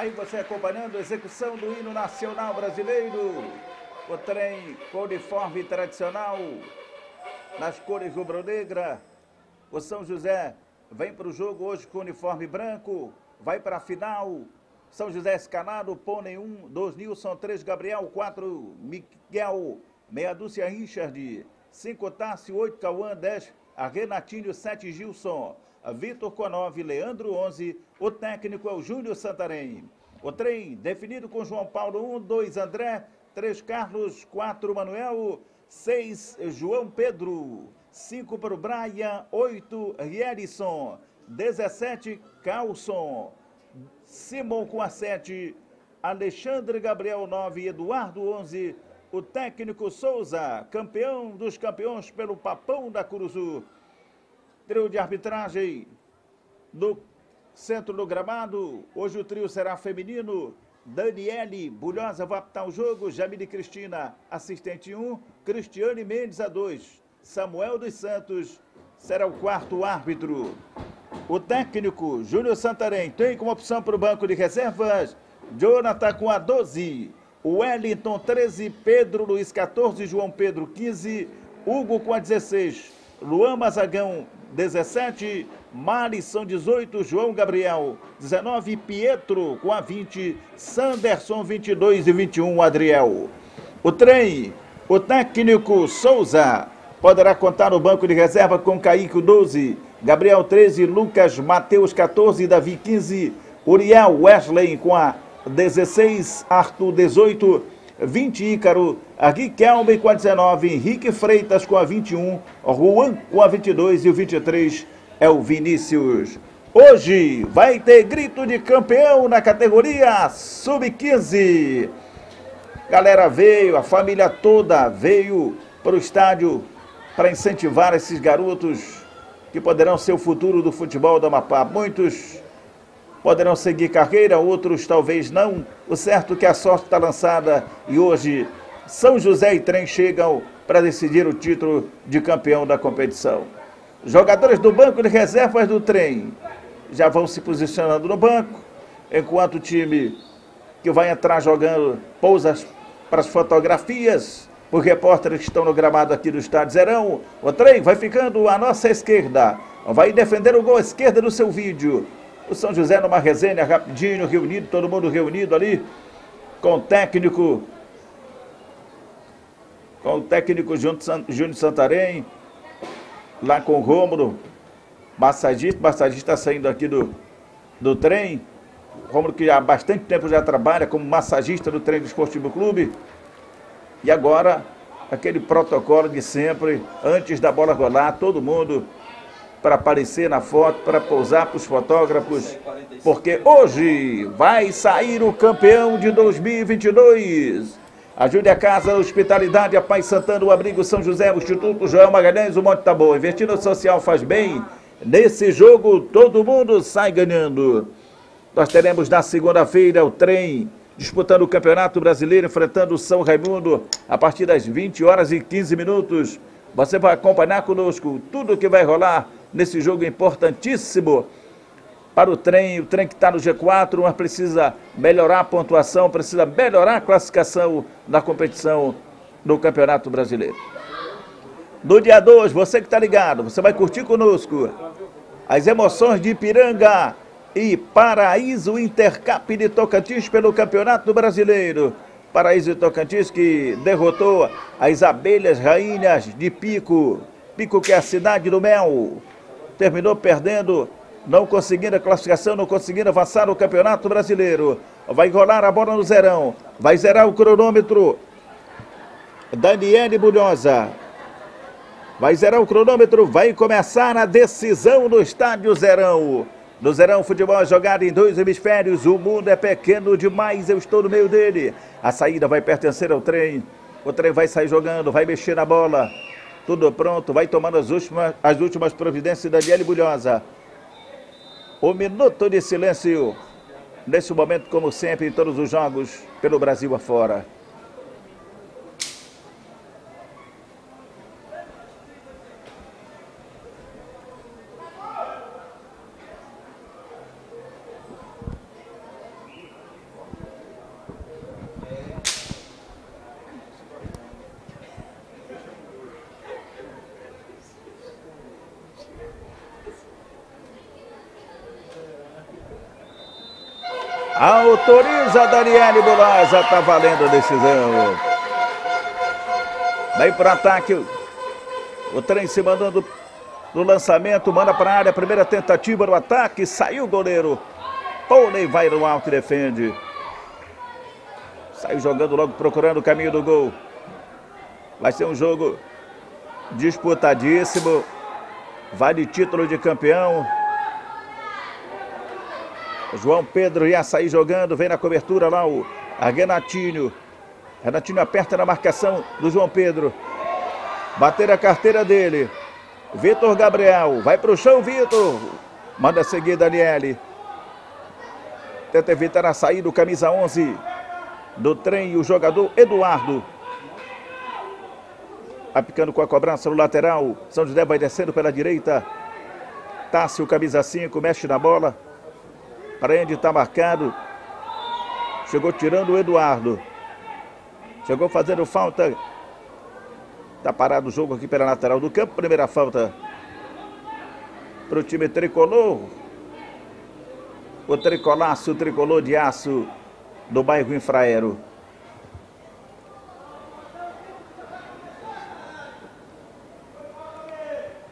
Aí você acompanhando a execução do hino nacional brasileiro. O trem com uniforme tradicional, nas cores rubro-negra. O São José vem para o jogo hoje com uniforme branco, vai para a final. São José Escanado, Pônei 1, 2 Nilson, 3 Gabriel, 4 Miguel, meia dúzia Richard, 5 Tássio, 8 Cauã, 10 Renatinho, 7 Gilson, Vitor 9, Leandro 11, o técnico é o Júnior Santarém. O trem definido com João Paulo 1, 2 André, 3 Carlos, 4 Manuel, 6 João Pedro, 5 para o Brian, 8 Rierison, 17 Carlson, Simon com a 7, Alexandre Gabriel 9, Eduardo 11, o técnico Souza, campeão dos campeões pelo Papão da Curuzu. Trio de arbitragem no centro do gramado. Hoje o trio será feminino. Daniele Bulhosa vai apitar o jogo. Jamile Cristina, assistente 1. Cristiane Mendes, a 2. Samuel dos Santos será o quarto árbitro. O técnico Júnior Santarém tem como opção para o banco de reservas Jonathan com a 12. Wellington 13, Pedro Luiz 14, João Pedro 15, Hugo com a 16, Luan Mazagão 17, Marisson 18, João Gabriel 19, Pietro com a 20, Sanderson 22 e 21, Adriel. O trem, o técnico Souza poderá contar no banco de reserva com Kaique 12, Gabriel 13, Lucas Mateus 14, Davi 15, Uriel Wesley com a 16, Arthur 18, 20 Ícaro, Riquelme com a 19, Henrique Freitas com a 21, Juan com a 22 e o 23 é o Vinícius. Hoje vai ter grito de campeão na categoria Sub-15. Galera veio, a família toda veio para o estádio para incentivar esses garotos que poderão ser o futuro do futebol do Amapá. Muitos poderão seguir carreira, outros talvez não. O certo é que a sorte está lançada e hoje São José e Trem chegam para decidir o título de campeão da competição. Jogadores do banco de reservas do Trem já vão se posicionando no banco, enquanto o time que vai entrar jogando pousa para as fotografias. Os repórteres que estão no gramado aqui do Estádio Zerão. O trem vai ficando à nossa esquerda. Vai defender o gol à esquerda do seu vídeo o São José numa resenha rapidinho, reunido, todo mundo reunido ali, com o técnico, com o técnico Júnior Santarém, lá com o Rômulo, massagista, massagista saindo aqui do, do trem, Rômulo que há bastante tempo já trabalha como massagista do trem do Esportivo Clube, e agora aquele protocolo de sempre, antes da bola rolar, todo mundo para aparecer na foto, para pousar para os fotógrafos, porque hoje vai sair o campeão de 2022. Ajude a Casa, a Hospitalidade, a Pai Santana, o Abrigo São José, o Instituto Joel Magalhães, o Monte Tabor. Investindo social faz bem. Nesse jogo, todo mundo sai ganhando. Nós teremos na segunda-feira o trem disputando o Campeonato Brasileiro, enfrentando o São Raimundo a partir das 20 horas e 15 minutos. Você vai acompanhar conosco tudo o que vai rolar nesse jogo importantíssimo para o trem, o trem que está no G4, mas precisa melhorar a pontuação, precisa melhorar a classificação da competição do Campeonato Brasileiro. No dia 2, você que está ligado, você vai curtir conosco as emoções de Ipiranga e Paraíso Intercap de Tocantins pelo Campeonato Brasileiro. Paraíso Tocantins que derrotou as abelhas rainhas de Pico. Pico que é a cidade do mel terminou perdendo, não conseguindo a classificação, não conseguindo avançar no Campeonato Brasileiro. Vai rolar a bola no zerão, vai zerar o cronômetro. Daniele Bulhosa. Vai zerar o cronômetro, vai começar a decisão no estádio Zerão. No Zerão, futebol é jogado em dois hemisférios. O mundo é pequeno demais, eu estou no meio dele. A saída vai pertencer ao trem. O trem vai sair jogando, vai mexer na bola. Tudo pronto, vai tomando as últimas, as últimas providências Daniele Bulhosa. O minuto de silêncio, nesse momento, como sempre, em todos os jogos, pelo Brasil afora. Autoriza Daniele Bolosa, tá valendo a decisão. Daí para ataque. O trem se mandando no lançamento, manda para a área, primeira tentativa no ataque, saiu o goleiro. Pônei vai no alto e defende. Saiu jogando logo, procurando o caminho do gol. Vai ser um jogo disputadíssimo. Vale título de campeão. João Pedro ia sair jogando, vem na cobertura lá o Renatinho. Renatinho aperta na marcação do João Pedro. Bater a carteira dele. Vitor Gabriel, vai para o chão, Vitor. Manda seguir Daniele. Tenta evitar a saída camisa 11 do trem, o jogador Eduardo. Vai picando com a cobrança no lateral. São José vai descendo pela direita. Tássio, camisa 5, mexe na bola. Prende, está marcado. Chegou tirando o Eduardo. Chegou fazendo falta. Está parado o jogo aqui pela lateral do campo. Primeira falta para o time tricolor. O tricolaço, o tricolor de aço do bairro Infraero.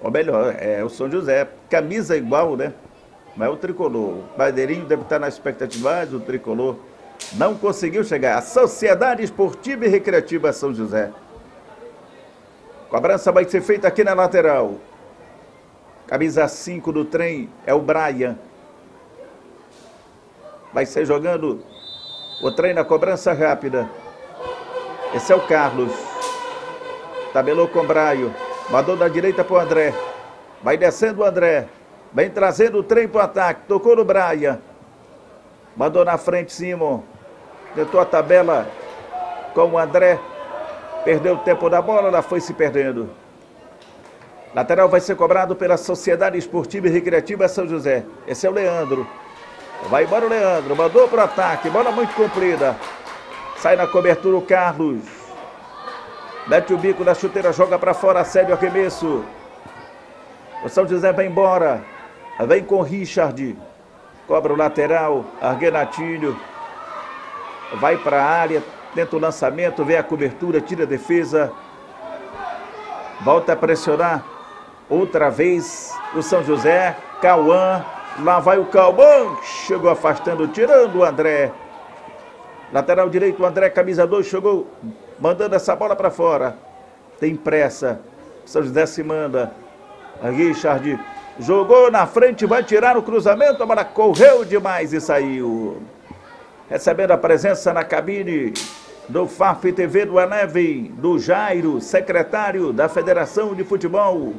Ou melhor, é o São José. Camisa igual, né? Mas o tricolor. O Badeirinho deve estar na expectativa, mas o tricolor não conseguiu chegar. A Sociedade Esportiva e Recreativa São José. Cobrança vai ser feita aqui na lateral. Camisa 5 do trem é o Brian. Vai ser jogando o trem na cobrança rápida. Esse é o Carlos. Tabelou com o Braio. Mandou da direita para o André. Vai descendo o André. Vem trazendo o trem para o ataque. Tocou no Braia. Mandou na frente Simon. Tentou a tabela com o André. Perdeu o tempo da bola, ela foi se perdendo. Lateral vai ser cobrado pela Sociedade Esportiva e Recreativa São José. Esse é o Leandro. Vai embora o Leandro. Mandou para o ataque. Bola muito comprida. Sai na cobertura o Carlos. Mete o bico da chuteira, joga para fora, cede o arremesso. O São José vai embora. Vem com Richard. Cobra o lateral. Arguenatinho. Vai para a área. Tenta o lançamento. Vem a cobertura. Tira a defesa. Volta a pressionar. Outra vez. O São José. Cauã. Lá vai o Cauã. Chegou afastando. Tirando o André. Lateral direito. O André, camisa 2. Chegou mandando essa bola para fora. Tem pressa. São José se manda. Richard Jogou na frente, vai tirar o cruzamento, a bola correu demais e saiu. Recebendo a presença na cabine do FAF TV do Eleve, do Jairo, secretário da Federação de Futebol,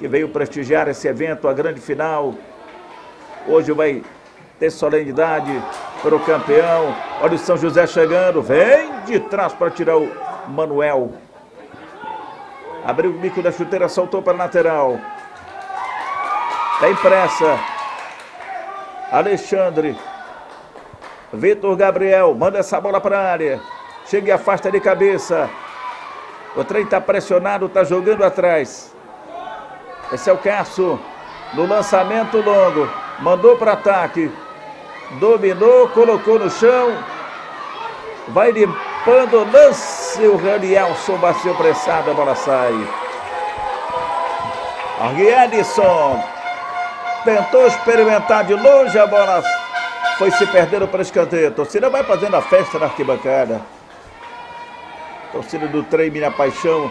que veio prestigiar esse evento, a grande final. Hoje vai ter solenidade para o campeão. Olha o São José chegando, vem de trás para tirar o Manuel. Abriu o bico da chuteira, soltou para a lateral. Tem pressa. Alexandre. Vitor Gabriel. Manda essa bola para a área. Chega e afasta de cabeça. O trem está pressionado, está jogando atrás. Esse é o Cássio. No lançamento longo. Mandou para ataque. Dominou, colocou no chão. Vai limpando, lance. O Ranielson bateu pressado, a bola sai. Arguiedson tentou experimentar de longe, a bola foi se perdendo para escanteio. A torcida vai fazendo a festa na arquibancada. A torcida do trem Minha Paixão,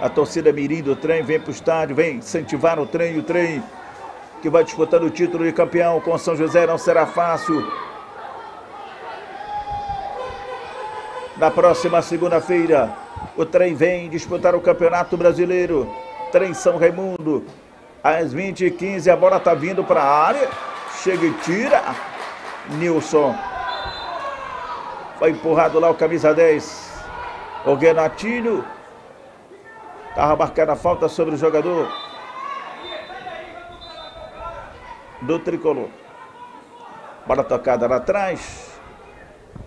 a torcida Mirim do trem vem para o estádio, vem incentivar o trem, o trem que vai disputando o título de campeão com São José não será fácil. Na próxima segunda-feira, o trem vem disputar o Campeonato Brasileiro. Trem São Raimundo, às 20h15, a bola tá vindo para a área. Chega e tira. Nilson. Foi empurrado lá o camisa 10. O Renatinho. Estava marcando a falta sobre o jogador do tricolor. Bola tocada lá atrás.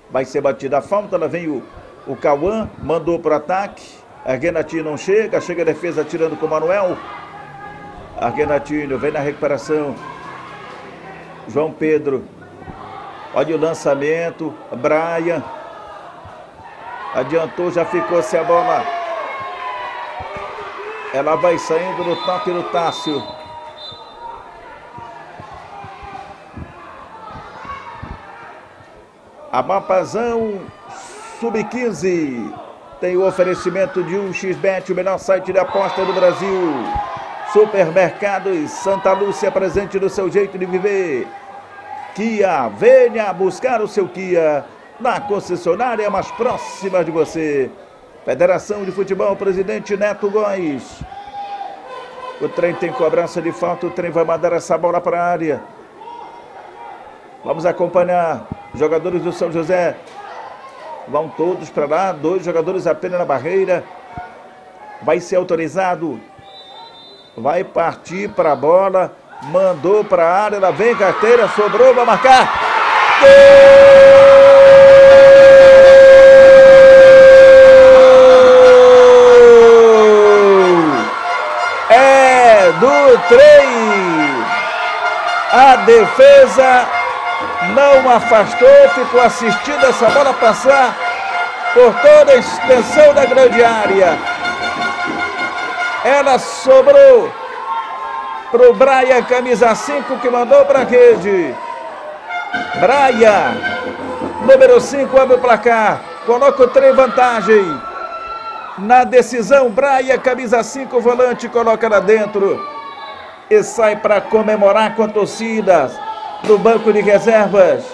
Vai ser batida a falta. Lá vem o, o Cauã. Mandou para o ataque. A Renatinho não chega. Chega a defesa tirando com o Manuel. Argenatinho vem na recuperação. João Pedro. Olha o lançamento. Brian. Adiantou, já ficou sem a bola. Ela vai saindo no toque do Tássio. A Mapazão Sub-15 tem o oferecimento de um xbet o melhor site de aposta do Brasil. Supermercados Santa Lúcia, presente no seu jeito de viver. Kia, venha buscar o seu Kia na concessionária mais próxima de você. Federação de Futebol, presidente Neto Góes. O trem tem cobrança de falta, o trem vai mandar essa bola para a área. Vamos acompanhar jogadores do São José. Vão todos para lá, dois jogadores apenas na barreira. Vai ser autorizado. Vai partir para a bola. Mandou para a área, ela vem carteira, sobrou, vai marcar. Gol! É do trem. A defesa não afastou, ficou assistindo essa bola passar por toda a extensão da grande área. Ela sobrou para o Braia, camisa 5, que mandou para a rede. Braia, número 5, abre o placar. Coloca o trem vantagem. Na decisão, Braia, camisa 5, volante, coloca lá dentro. E sai para comemorar com a torcida no banco de reservas.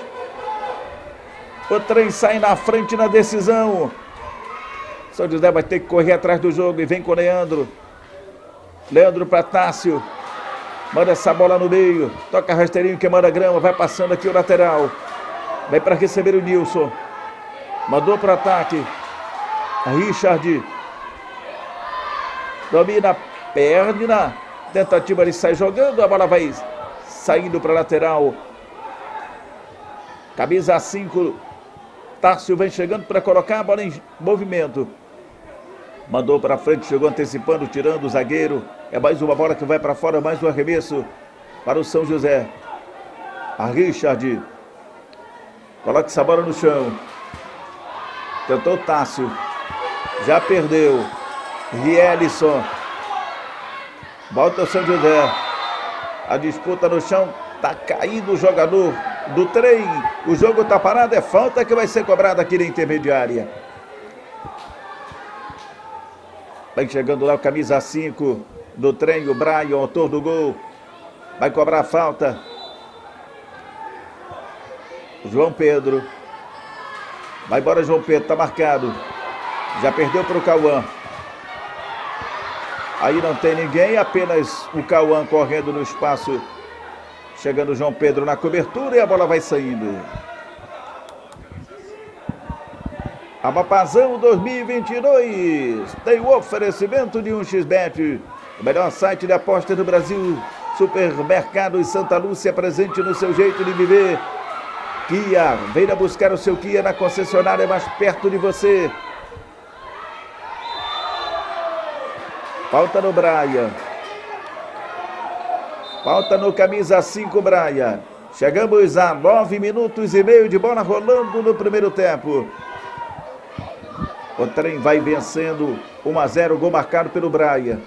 O trem sai na frente na decisão. São José vai ter que correr atrás do jogo e vem com o Leandro. Leandro para Tássio. Manda essa bola no meio. Toca rasteirinho que manda grama. Vai passando aqui o lateral. Vai para receber o Nilson. Mandou para ataque. Richard. Domina, perde na tentativa, ele sai jogando. A bola vai saindo para lateral. Camisa 5. Tássio vem chegando para colocar a bola em movimento. Mandou para frente, chegou antecipando, tirando o zagueiro. É mais uma bola que vai para fora, mais um arremesso para o São José. A Richard. Coloca essa bola no chão. Tentou Tássio. Já perdeu. Rielison. Volta o São José. A disputa no chão. Tá caído o jogador do trem. O jogo tá parado. É falta que vai ser cobrada aqui na intermediária. Vem chegando lá o camisa 5 do trem. O Brian, autor do gol. Vai cobrar a falta. João Pedro. Vai embora João Pedro, tá marcado. Já perdeu para o Cauã. Aí não tem ninguém, apenas o Cauã correndo no espaço. Chegando o João Pedro na cobertura e a bola vai saindo. Amapazão 2022 tem o oferecimento de um xbet, o melhor site de aposta do Brasil. Supermercado Santa Lúcia presente no seu jeito de viver. Kia, venha buscar o seu Kia na concessionária mais perto de você. Falta no Braia. Falta no camisa 5, Braia. Chegamos a 9 minutos e meio de bola rolando no primeiro tempo. O trem vai vencendo 1 a 0, gol marcado pelo Braia.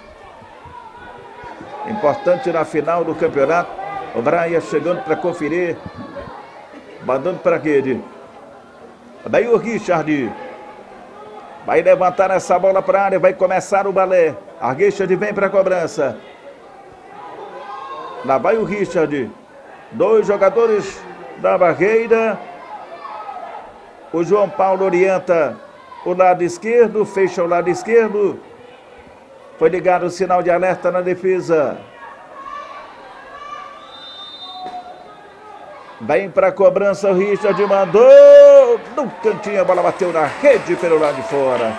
Importante na final do campeonato. O Braia chegando para conferir. Mandando para a rede. Daí o Richard. Vai levantar essa bola para a área. Vai começar o balé. A Richard vem para a cobrança. Lá vai o Richard. Dois jogadores da barreira. O João Paulo orienta o lado esquerdo, fecha o lado esquerdo. Foi ligado o sinal de alerta na defesa. Vem para a cobrança o Richard mandou. No cantinho a bola bateu na rede pelo lado de fora.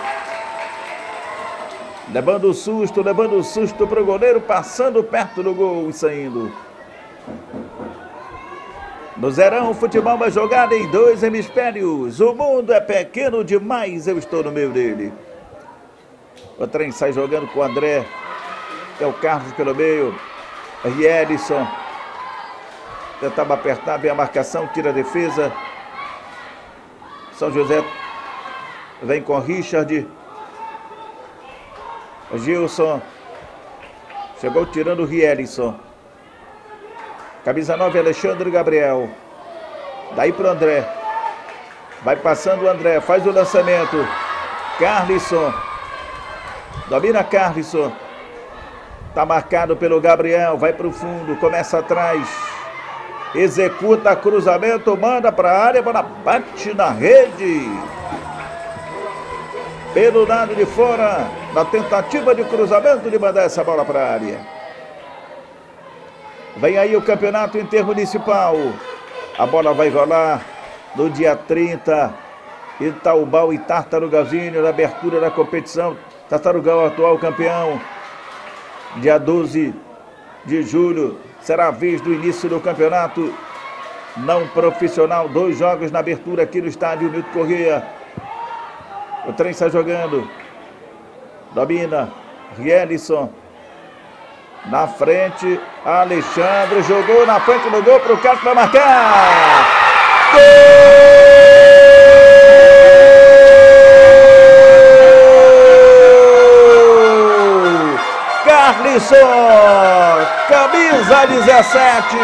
Levando o susto, levando o susto para o goleiro, passando perto do gol e saindo. No Zerão, futebol vai jogado em dois hemisférios. O mundo é pequeno demais, eu estou no meio dele. O trem sai jogando com o André. É o Carlos pelo meio. Rielisson. Tentava apertar bem a marcação, tira a defesa. São José vem com Richard. Gilson. Chegou tirando o Rielison. Camisa 9, Alexandre Gabriel. Daí pro André. Vai passando o André, faz o lançamento. Carlisson. Domina Carlisson. Tá marcado pelo Gabriel, vai pro fundo, começa atrás. Executa cruzamento, manda para a área, bola bate na rede. Pelo lado de fora, na tentativa de cruzamento de mandar essa bola para a área. Vem aí o campeonato intermunicipal. A bola vai rolar no dia 30. Itaubal e Tartarugazinho na abertura da competição. Tartarugal, atual campeão. Dia 12 de julho será a vez do início do campeonato não profissional. Dois jogos na abertura aqui no estádio Nilton Corrêa. O trem está jogando. Domina. Rielison. Na frente, Alexandre jogou na frente do gol para o para marcar. Gol! Carlisson, camisa 17.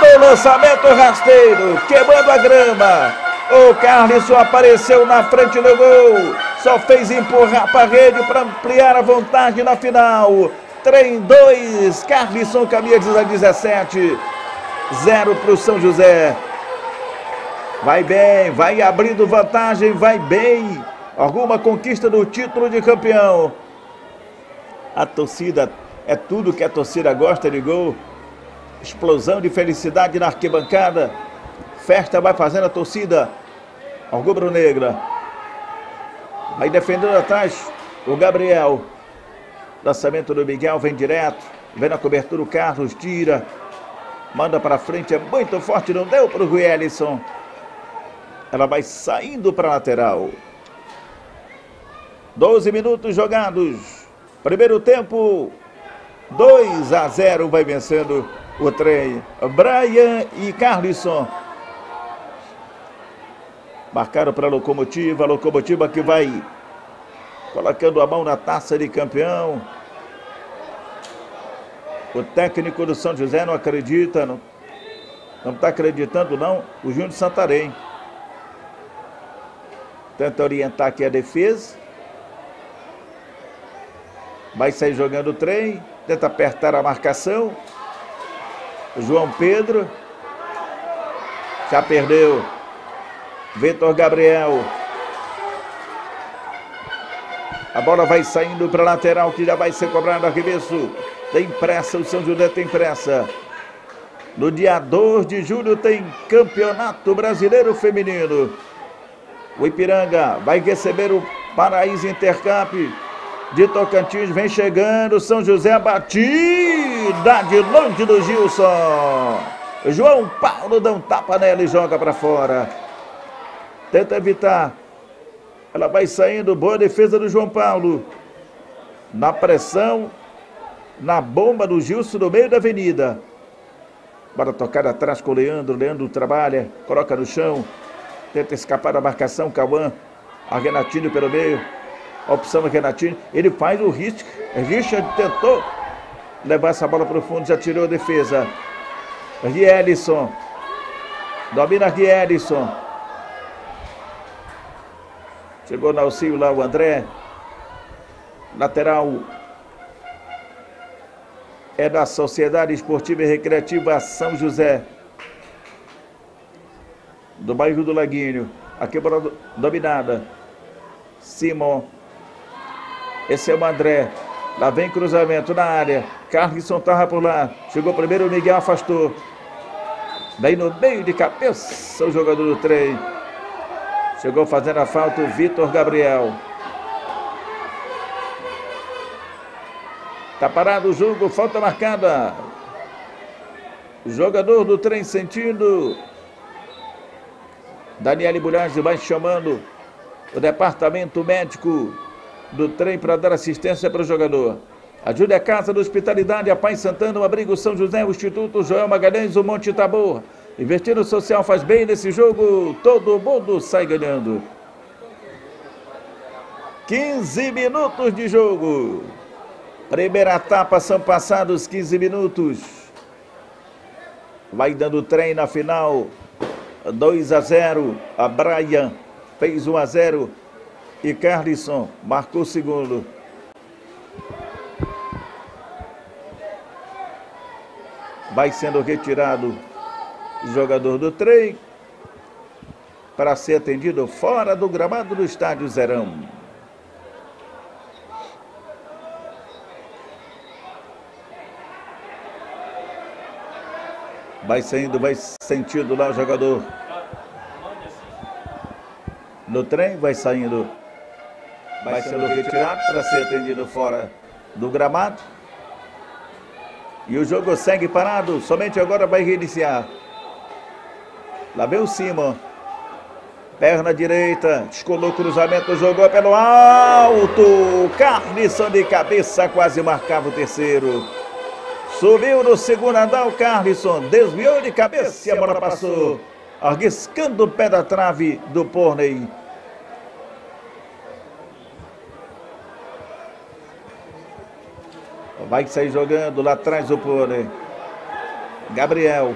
No lançamento rasteiro, queimando a grama. O Carlisson apareceu na frente do gol. Só fez empurrar para a rede para ampliar a vantagem na final. Trem 2, Carlisson camisa 17. 0 para o São José. Vai bem, vai abrindo vantagem, vai bem. Alguma conquista do título de campeão. A torcida é tudo que a torcida gosta de gol. Explosão de felicidade na arquibancada. Festa vai fazendo a torcida. Ao rubro-negra. Vai defendendo atrás o Gabriel. Lançamento do Miguel vem direto. Vem na cobertura o Carlos, tira. Manda para frente, é muito forte, não deu para o Guelison. Ela vai saindo para a lateral. 12 minutos jogados. Primeiro tempo, 2 a 0 vai vencendo o trem. Brian e Carlisson. Marcaram para a locomotiva, a locomotiva que vai colocando a mão na taça de campeão. O técnico do São José não acredita, não está acreditando não, o Júnior Santarém. Tenta orientar aqui a defesa. Vai sair jogando o trem, tenta apertar a marcação. João Pedro já perdeu. Vitor Gabriel. A bola vai saindo para a lateral que já vai ser cobrado arremesso. Tem pressa, o São José tem pressa. No dia 2 de julho tem Campeonato Brasileiro Feminino. O Ipiranga vai receber o Paraíso Intercamp de Tocantins. Vem chegando, São José batida de longe do Gilson. João Paulo dá um tapa nela e joga para fora. Tenta evitar. Ela vai saindo, boa defesa do João Paulo. Na pressão, na bomba do Gilson no meio da avenida. Bora tocar atrás com o Leandro. Leandro trabalha, coloca no chão. Tenta escapar da marcação. Cauã. A Renatinho pelo meio. Opção do Renatinho. Ele faz o risco. Richard tentou levar essa bola para o fundo. Já tirou a defesa. Rielison. Domina Rielison. Chegou no auxílio lá o André. Lateral é da Sociedade Esportiva e Recreativa São José. Do bairro do Laguinho. Aqui bola dominada. Simon. Esse é o André. Lá vem cruzamento na área. Carlson tava por lá. Chegou primeiro, o Miguel afastou. Daí no meio de cabeça o jogador do trem. Chegou fazendo a falta o Vitor Gabriel. Tá parado o jogo, falta marcada. Jogador do trem sentindo. Daniele Bulhage vai chamando o departamento médico do trem para dar assistência para o jogador. Ajude a Casa da Hospitalidade, a Paz Santana, o Abrigo São José, o Instituto Joel Magalhães, o Monte Tabor. Investir no social faz bem nesse jogo, todo mundo sai ganhando. 15 minutos de jogo. Primeira etapa são passados 15 minutos. Vai dando trem na final. 2 a 0. A Brian fez 1 a 0 e Carlisson marcou o segundo. Vai sendo retirado o jogador do trem para ser atendido fora do gramado do estádio Zerão. Vai saindo, vai sentindo lá o jogador. No trem, vai saindo. Vai sendo retirado para ser atendido fora do gramado. E o jogo segue parado. Somente agora vai reiniciar. Lá vem o Simon. Perna direita, descolou o cruzamento, jogou pelo alto. Carlisson de cabeça quase marcava o terceiro. Subiu no segundo andar o Carlisson, desviou de cabeça e a bola passou, arriscando o pé da trave do Porney. Vai sair jogando lá atrás o Porney. Gabriel.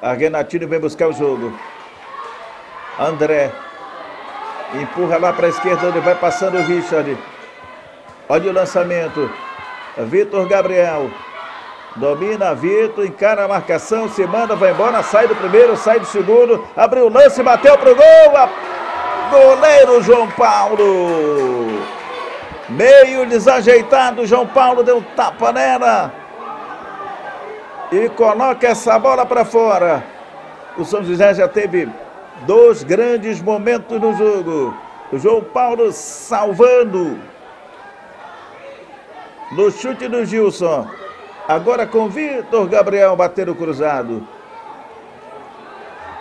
A Renatino vem buscar o jogo. André. Empurra lá para a esquerda, onde vai passando o Richard. Olha o lançamento. Vitor Gabriel. Domina Vitor, encara a marcação, se manda, vai embora, sai do primeiro, sai do segundo, abriu o lance, bateu pro gol. A... Goleiro João Paulo. Meio desajeitado, João Paulo deu tapa nela. E coloca essa bola para fora. O São José já teve dois grandes momentos no jogo. O João Paulo salvando no chute do Gilson. Agora com Vitor Gabriel bater o cruzado.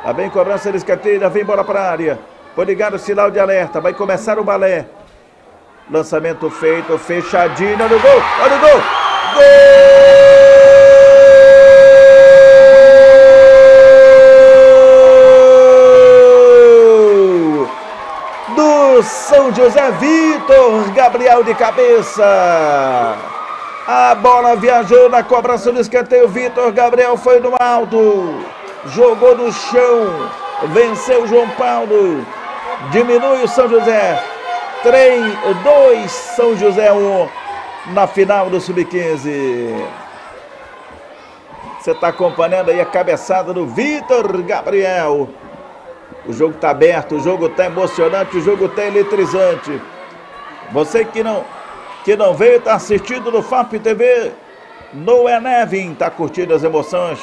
Tá bem, cobrança de escanteio, vem bola para a área. Foi ligado o sinal de alerta, vai começar o balé. Lançamento feito, fechadinho, olha o gol, olha o gol. Gol! Do São José Vitor, Gabriel de cabeça. A bola viajou na cobrança do escanteio. Vitor Gabriel foi no alto. Jogou no chão. Venceu João Paulo. Diminui o São José. 3, 2, São José 1 na final do Sub-15. Você está acompanhando aí a cabeçada do Vitor Gabriel. O jogo está aberto, o jogo está emocionante, o jogo está eletrizante. Você que não, que não veio, está assistindo no FAP TV, no Enevin, está curtindo as emoções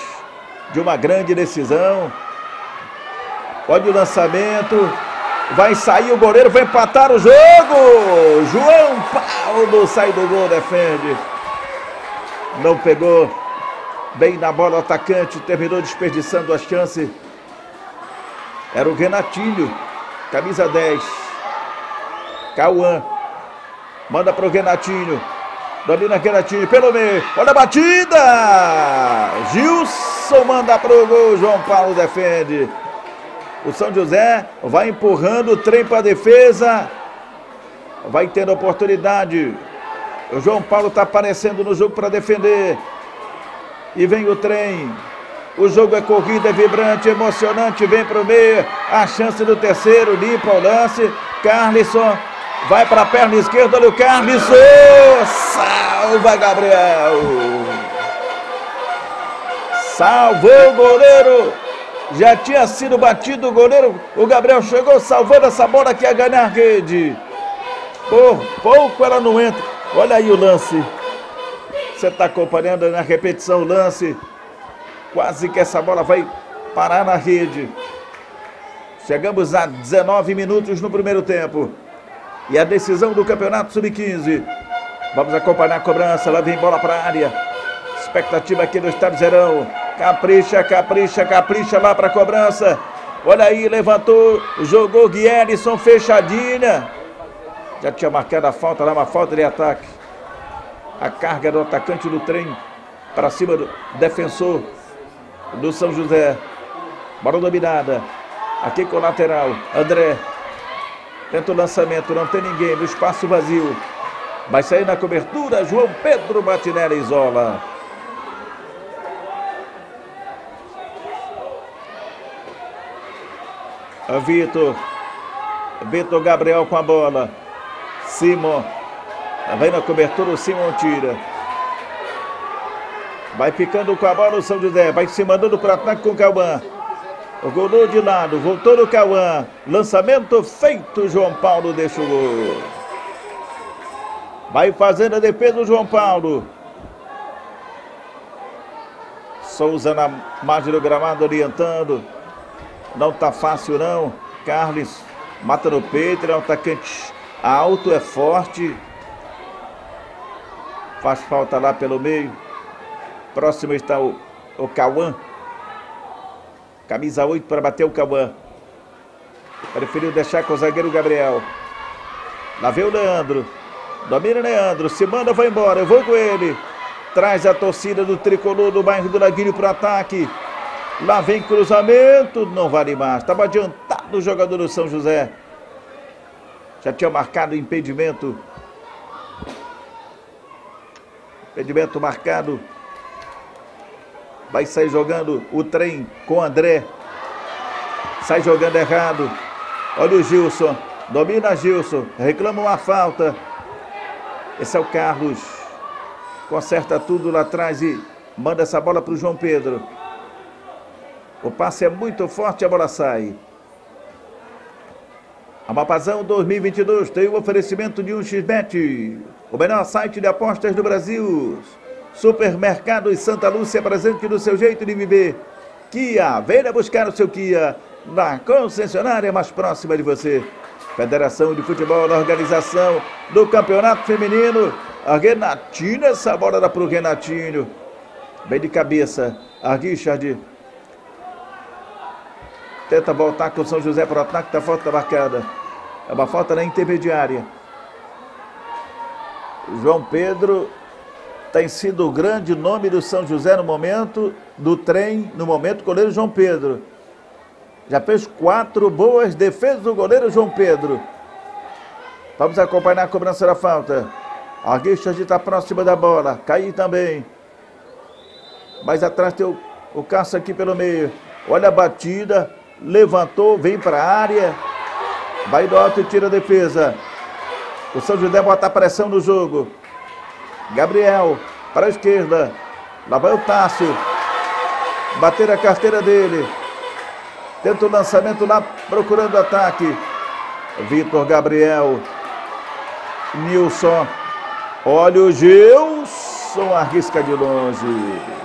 de uma grande decisão. Olha o lançamento. Vai sair o goleiro, vai empatar o jogo. João Paulo sai do gol, defende. Não pegou bem na bola o atacante, terminou desperdiçando a chance. Era o Renatinho, camisa 10. Cauã. Manda para o Renatinho. Dolina Renatinho pelo meio. Olha a batida! Gilson manda para o gol. João Paulo defende. O São José vai empurrando o trem para a defesa. Vai tendo oportunidade. O João Paulo está aparecendo no jogo para defender. E vem o trem. O jogo é corrida, é vibrante, emocionante. Vem para o meio. A chance do terceiro. Limpa o lance. Carlisson vai para a perna esquerda. Olha o Carlisson. Salva Gabriel. Salvou o goleiro. Já tinha sido batido o goleiro. O Gabriel chegou salvando essa bola que ia ganhar a rede. Por pouco ela não entra. Olha aí o lance. Você está acompanhando na repetição o lance. Quase que essa bola vai parar na rede. Chegamos a 19 minutos no primeiro tempo. E a decisão do Campeonato Sub-15. Vamos acompanhar a cobrança. Lá vem bola para a área. Expectativa aqui no Estádio Zerão. Capricha, capricha, capricha lá para a cobrança. Olha aí, levantou, jogou Guilherson fechadinha. Já tinha marcado a falta lá, uma falta de ataque. A carga do atacante do trem para cima do defensor. do São José. Bola dominada. Aqui com o lateral. André. Tenta o lançamento, não tem ninguém no espaço vazio. Vai sair na cobertura. João Pedro Batinelli isola. Vitor. Vitor Gabriel com a bola. Simon. Vem na cobertura, o Simon tira. Vai ficando com a bola o São José. Vai se mandando para ataque com o Cauã. Golou de lado, voltou no Cauã. Lançamento feito, João Paulo deixa o gol. Vai fazendo a defesa o João Paulo. Souza na margem do gramado orientando. Não tá fácil não. Carlos mata no peito, é um atacante alto, é forte. Faz falta lá pelo meio. Próximo está o, o Cauã. Camisa 8 para bater o Cauã. Preferiu deixar com o zagueiro Gabriel. Lá vem o Leandro. Domina Leandro. Se manda, vai embora. Eu vou com ele. Traz a torcida do tricolor do bairro do Laguinho para o ataque. Lá vem cruzamento. Não vale mais. Estava adiantado o jogador do São José. Já tinha marcado impedimento. Impedimento marcado Vai sair jogando o trem com André. Sai jogando errado. Olha o Gilson. Domina Gilson. Reclama uma falta. Esse é o Carlos. Conserta tudo lá atrás e manda essa bola para o João Pedro. O passe é muito forte, a bola sai. Amapazão 2022 tem o um oferecimento de um xbet, o melhor site de apostas do Brasil. Supermercados Santa Lúcia, presente do seu jeito de viver. Kia, venha buscar o seu Kia na concessionária mais próxima de você. Federação de Futebol na organização do Campeonato Feminino. A Renatinho, essa bola dá para o Renatinho. Bem de cabeça. A Richard. Tenta voltar com o São José para o ataque da falta marcada. É uma falta na intermediária. João Pedro tem sido o grande nome do São José no momento do trem, no momento, goleiro João Pedro. Já fez quatro boas defesas do goleiro João Pedro. Vamos acompanhar a cobrança da falta. A Richard está próxima da bola. Cair também. Mais atrás tem o, o Cássio aqui pelo meio. Olha a batida. Levantou, vem para a área. Vai do alto e tira a defesa. O São José bota a pressão no jogo. Gabriel, para a esquerda. Lá vai o Tássio. Bater a carteira dele. Tenta o lançamento lá, procurando ataque. Vitor Gabriel. Nilson. Olha o Gilson. Arrisca de longe.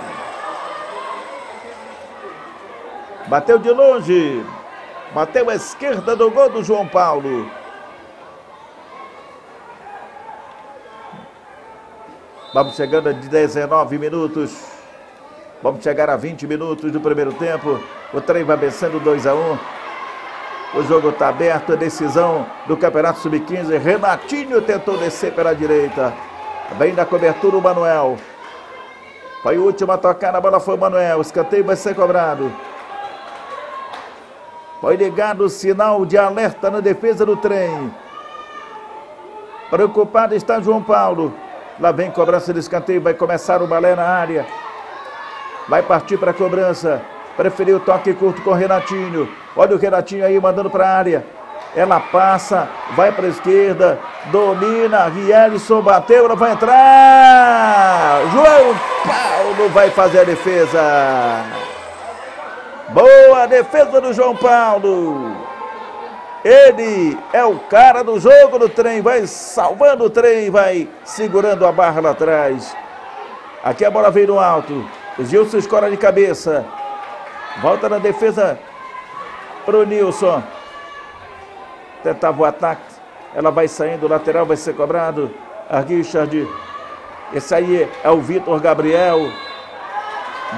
Bateu de longe. Bateu à esquerda do gol do João Paulo. Vamos chegando a 19 minutos. Vamos chegar a 20 minutos do primeiro tempo. O trem vai vencendo 2 a 1. O jogo está aberto, a decisão do Campeonato Sub-15. Renatinho tentou descer pela direita. Vem da cobertura o Manuel. Foi o último a tocar na bola, foi o Manuel. O escanteio vai ser cobrado. Foi ligado o sinal de alerta na defesa do trem. Preocupado está João Paulo. Lá vem cobrança de escanteio, vai começar o balé na área. Vai partir para a cobrança. Preferiu o toque curto com o Renatinho. Olha o Renatinho aí mandando para a área. Ela passa, vai para a esquerda, domina, Rielson bateu, ela vai entrar. João Paulo vai fazer a defesa. Boa defesa do João Paulo. Ele é o cara do jogo do trem, vai salvando o trem, vai segurando a barra lá atrás. Aqui a bola veio no alto. Gilson escora de cabeça. Volta na defesa para o Nilson. Tentava o ataque. Ela vai saindo, o lateral vai ser cobrado. A Richard. Esse aí é o Vitor Gabriel.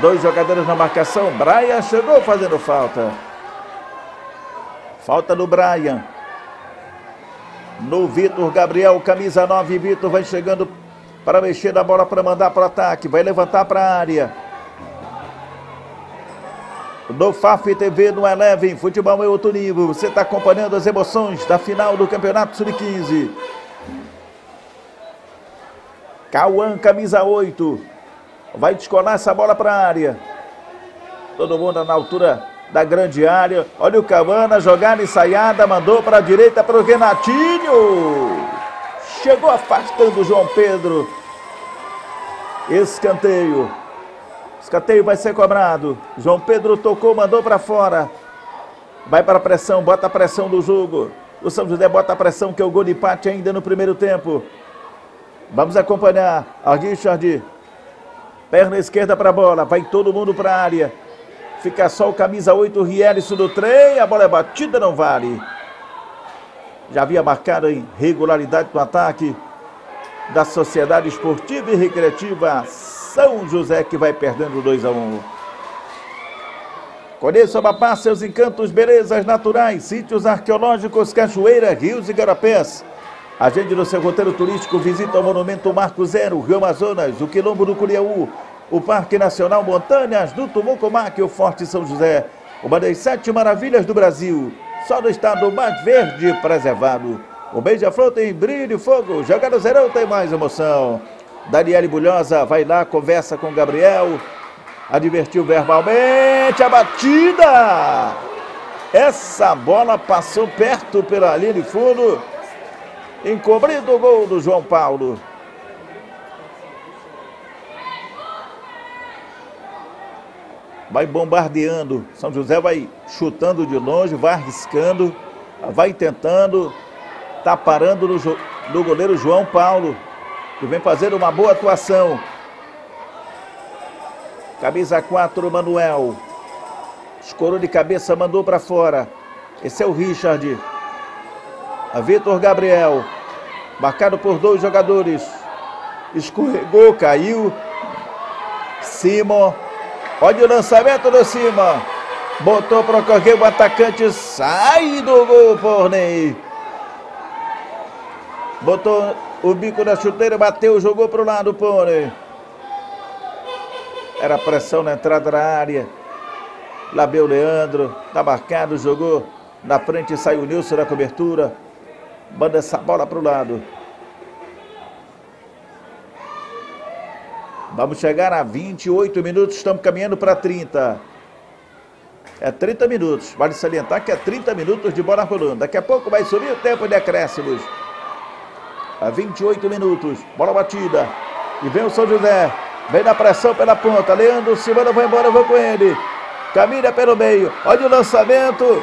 Dois jogadores na marcação. Brian chegou fazendo falta. Falta no Brian. No Vitor Gabriel, camisa 9. Vitor vai chegando para mexer na bola para mandar para o ataque. Vai levantar para a área. do FAF TV no Eleven, futebol é outro nível. Você está acompanhando as emoções da final do Campeonato Sub-15. Cauã, camisa 8. Vai descolar essa bola para a área. Todo mundo na altura da grande área. Olha o Cauã na jogada ensaiada, mandou para a direita para o Renatinho. Chegou afastando o João Pedro. Escanteio. Escanteio vai ser cobrado. João Pedro tocou, mandou para fora. Vai para a pressão, bota a pressão do jogo. O São José bota a pressão, que é o gol de empate ainda no primeiro tempo. Vamos acompanhar. Ardi Chardi. Perna esquerda para a bola. Vai todo mundo para a área. Fica só o camisa 8, Rielison do trem. A bola é batida, não vale. Já havia marcado em regularidade do ataque da Sociedade Esportiva e Recreativa São José, que vai perdendo 2 a 1. Um. Conheça Amapá, seus encantos, belezas naturais, sítios arqueológicos, cachoeira, rios e garapés. Agende no seu roteiro turístico, visita o Monumento Marco Zero, Rio Amazonas, o Quilombo do Curiaú, o Parque Nacional Montanhas do Tumucumac e o Forte São José, uma das sete maravilhas do Brasil, só no estado mais verde preservado. O beija-flor tem brilho e fogo. Jogar no Zerão tem mais emoção. Daniele Bulhosa vai lá, conversa com Gabriel. Advertiu verbalmente a batida. Essa bola passou perto pela linha de fundo. Encobrindo o gol do João Paulo. Vai bombardeando. São José vai chutando de longe, vai arriscando, vai tentando. Está parando no, no goleiro João Paulo, que vem fazendo uma boa atuação. Camisa 4, Manuel. Escorou de cabeça, mandou para fora. Esse é o Richard. A Vitor Gabriel. Marcado por dois jogadores. Escorregou, caiu. Simon. Olha o lançamento do Simon. Botou para correr o atacante. Sai do gol por Ney. Botou o bico da chuteira, bateu, jogou para o lado, Pônei. Era pressão na entrada da área. Labeu Leandro, tá marcado, jogou na frente, saiu o Nilson na cobertura. Manda essa bola para o lado. Vamos chegar a 28 minutos, estamos caminhando para 30. É 30 minutos. Vale salientar que é 30 minutos de bola rolando. Daqui a pouco vai subir o tempo de acréscimos a 28 minutos. Bola batida. E vem o São José. Vem na pressão pela ponta. Leandro Silva vai embora, eu vou com ele. Caminha pelo meio. Olha o lançamento.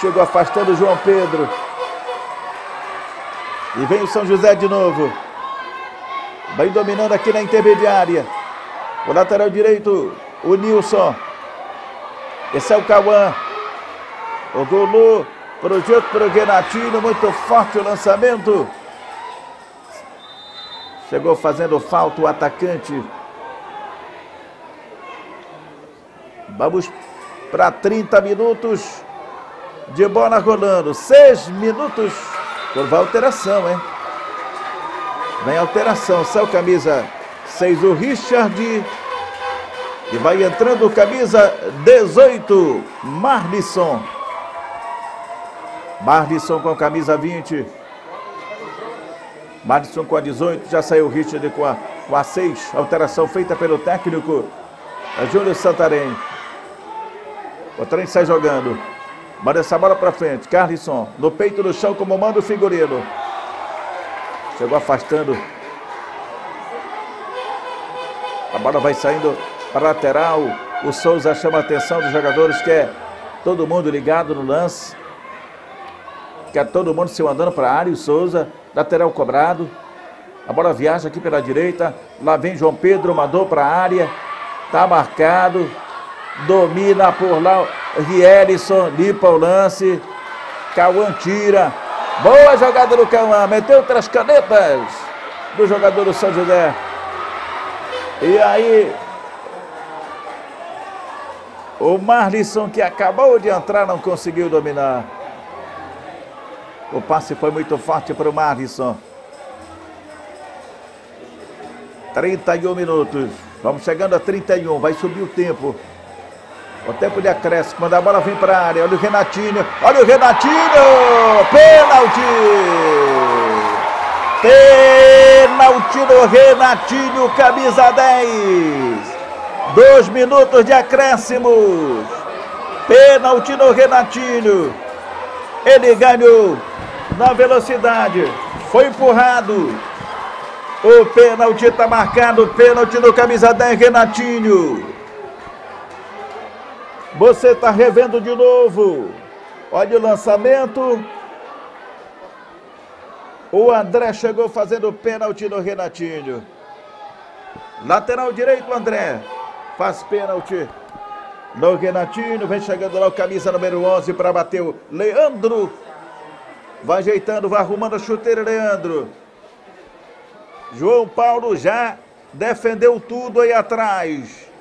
Chegou afastando o João Pedro. E vem o São José de novo. Vai dominando aqui na intermediária. O lateral direito, o Nilson. Esse é o Cauã. O Golu, projeto para o Renatinho, muito forte o lançamento. Chegou fazendo falta o atacante. Vamos para 30 minutos de bola rolando. Seis minutos. Por alteração, hein? Vem alteração. Saiu camisa 6 o Richard. E vai entrando camisa 18, Marlisson. Marlisson com camisa 20. Madison com a 18, já saiu o Richard com a, com a 6, alteração feita pelo técnico é Júlio Santarém. O trem sai jogando. Manda essa bola para frente. Carlisson no peito do chão como manda o figurino. Chegou afastando. A bola vai saindo para a lateral. O Souza chama a atenção dos jogadores, que é todo mundo ligado no lance. Quer todo mundo se mandando para a área. O Souza lateral cobrado. A bola viaja aqui pela direita. Lá vem João Pedro, mandou para a área. Tá marcado. Domina por lá. Rielison limpa o lance. Cauã tira. Boa jogada do Cauã. Meteu outras canetas do jogador do São José. E aí. O Marlisson, que acabou de entrar, não conseguiu dominar. O passe foi muito forte para o Marlisson. 31 minutos. Vamos chegando a 31. Vai subir o tempo. O tempo de acréscimo, quando a bola vem para a área. Olha o Renatinho, olha o Renatinho! Pênalti! Pênalti no Renatinho, camisa 10. Dois minutos de acréscimos. Pênalti no Renatinho. Ele ganhou na velocidade. Foi empurrado. O pênalti está marcado. Pênalti no camisa 10, Renatinho. Você está revendo de novo. Olha o lançamento. O André chegou fazendo pênalti no Renatinho. Lateral direito, André. Faz pênalti no Renatinho. Vem chegando lá o camisa número 11 para bater o Leandro. Vai ajeitando, vai arrumando a chuteira, Leandro. João Paulo já defendeu tudo aí atrás.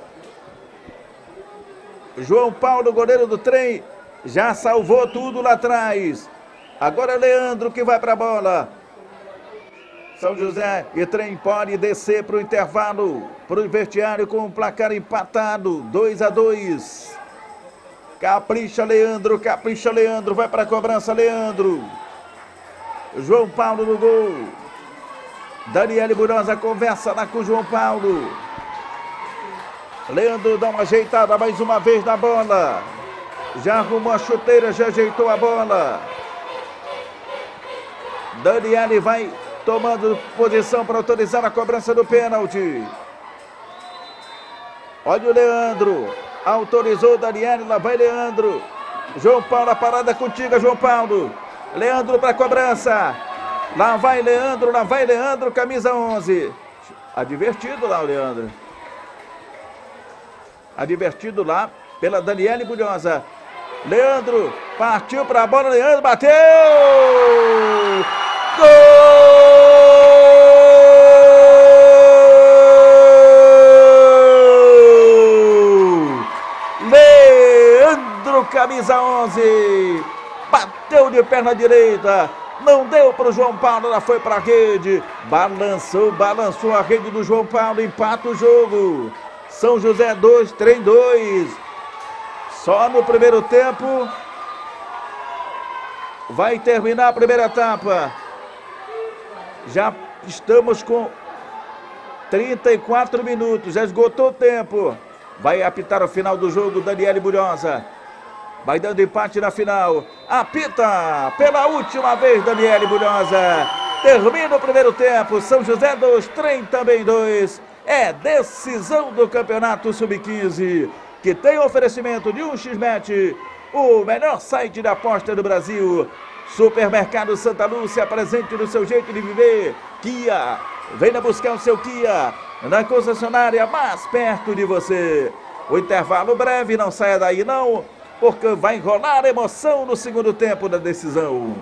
João Paulo, goleiro do trem, já salvou tudo lá atrás. Agora é Leandro que vai para a bola. São José e trem pode descer para o intervalo, para o vestiário com o placar empatado, 2 a 2. Capricha Leandro, capricha Leandro, vai para a cobrança Leandro. João Paulo no gol. Daniele Burosa conversa lá com o João Paulo. Leandro dá uma ajeitada mais uma vez na bola. Já arrumou a chuteira, já ajeitou a bola. Daniele vai tomando posição para autorizar a cobrança do pênalti. Olha o Leandro. Autorizou o Daniele, lá vai Leandro. João Paulo, a parada contigo, João Paulo. Leandro para cobrança. Lá vai Leandro, lá vai Leandro, camisa 11. Advertido lá o Leandro. Advertido lá pela Daniele Bulhosa. Leandro partiu para a bola, Leandro bateu! Gol! Leandro, camisa 11. Bateu de perna direita não deu para o João Paulo, ela foi para a rede, balançou, balançou a rede do João Paulo, empata o jogo. São José 2, trem 2. Só no primeiro tempo vai terminar a primeira etapa. Já estamos com 34 minutos, já esgotou o tempo. Vai apitar o final do jogo Daniele Bulhosa. Vai dando empate na final. Apita pela última vez, Daniele Bulhosa. Termina o primeiro tempo. São José 2, Trem também 2. É decisão do Campeonato Sub-15. Que tem oferecimento de um X-Bet, o melhor site de aposta do Brasil. Supermercado Santa Lúcia, presente no seu jeito de viver. Kia, venha buscar o seu Kia na concessionária mais perto de você. O intervalo breve, não saia daí não porque vai rolar emoção no segundo tempo da decisão.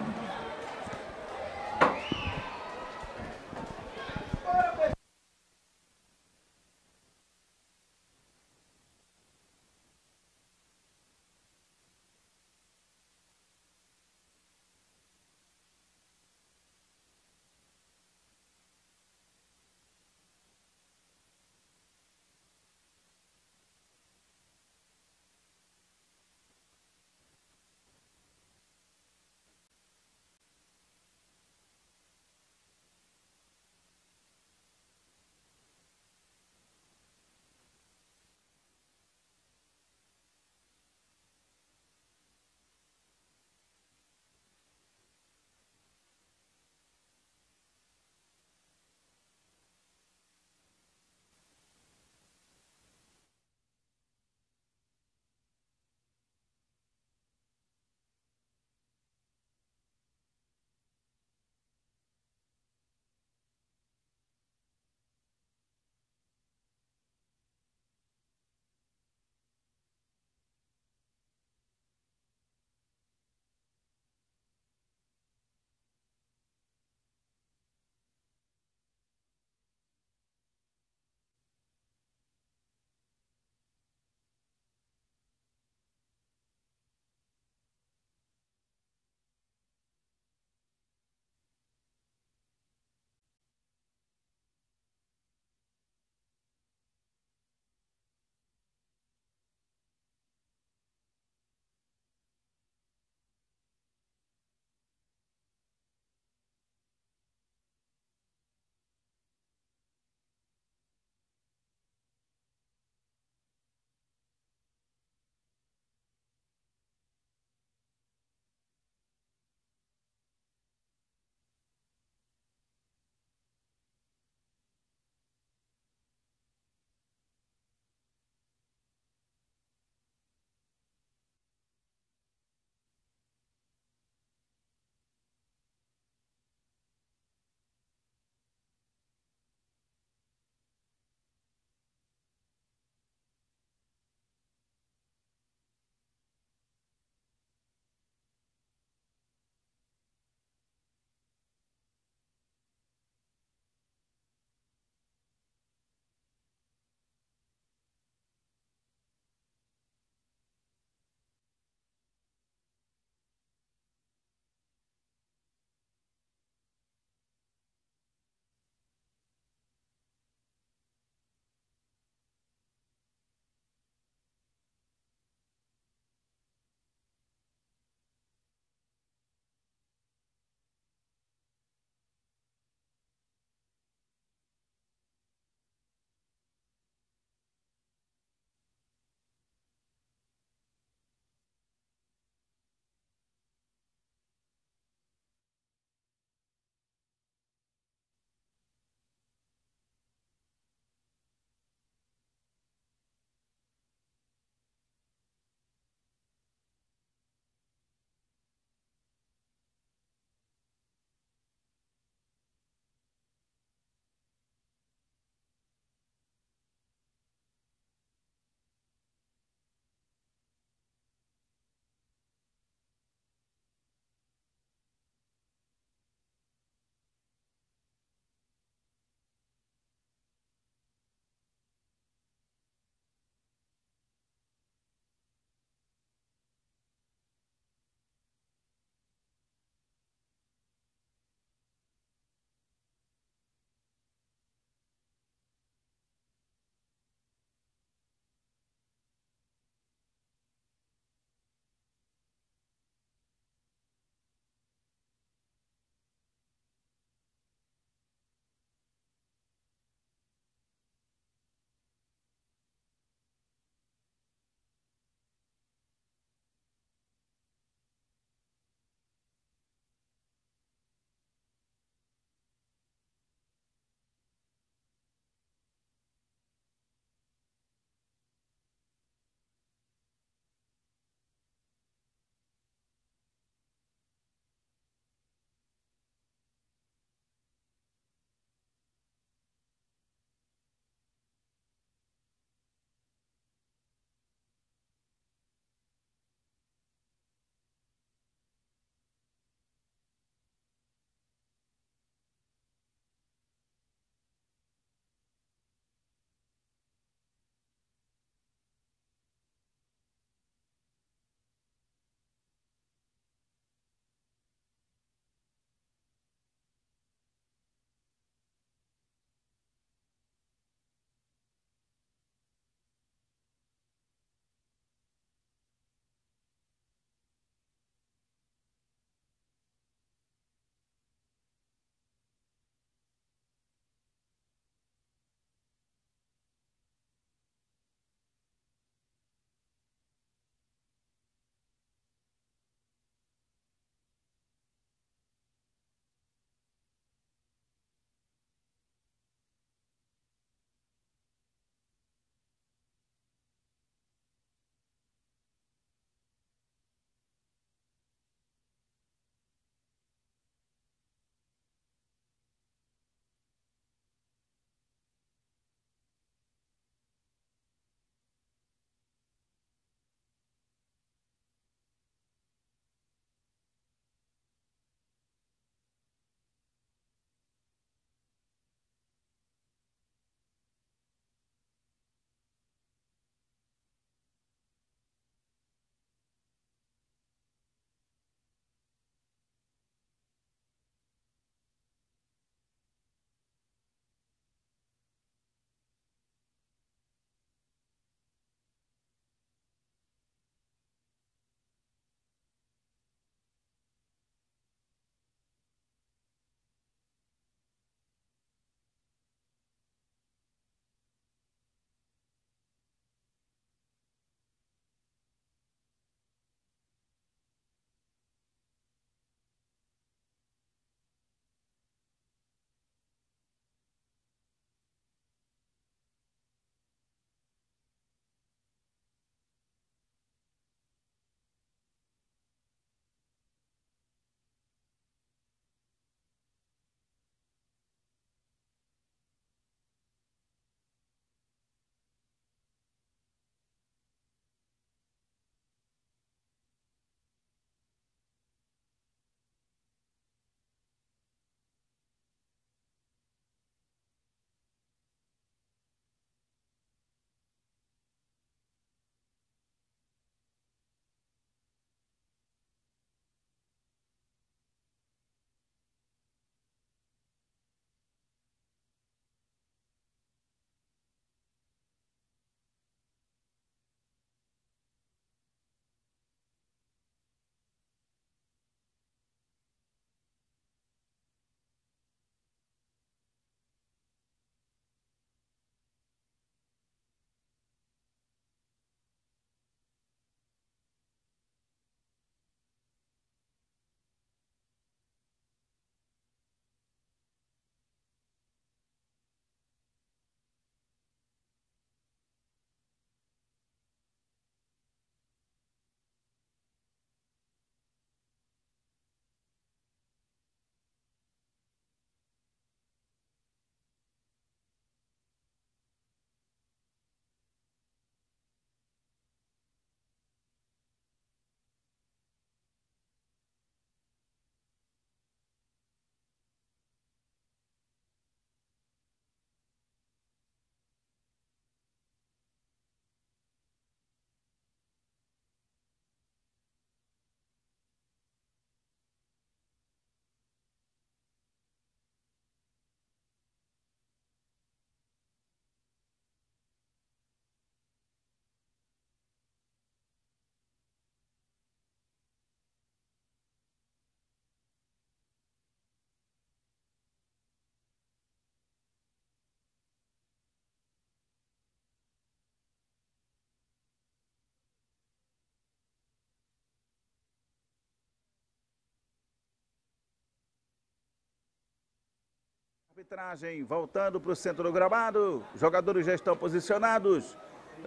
Arbitragem voltando para o centro do gramado. Jogadores já estão posicionados.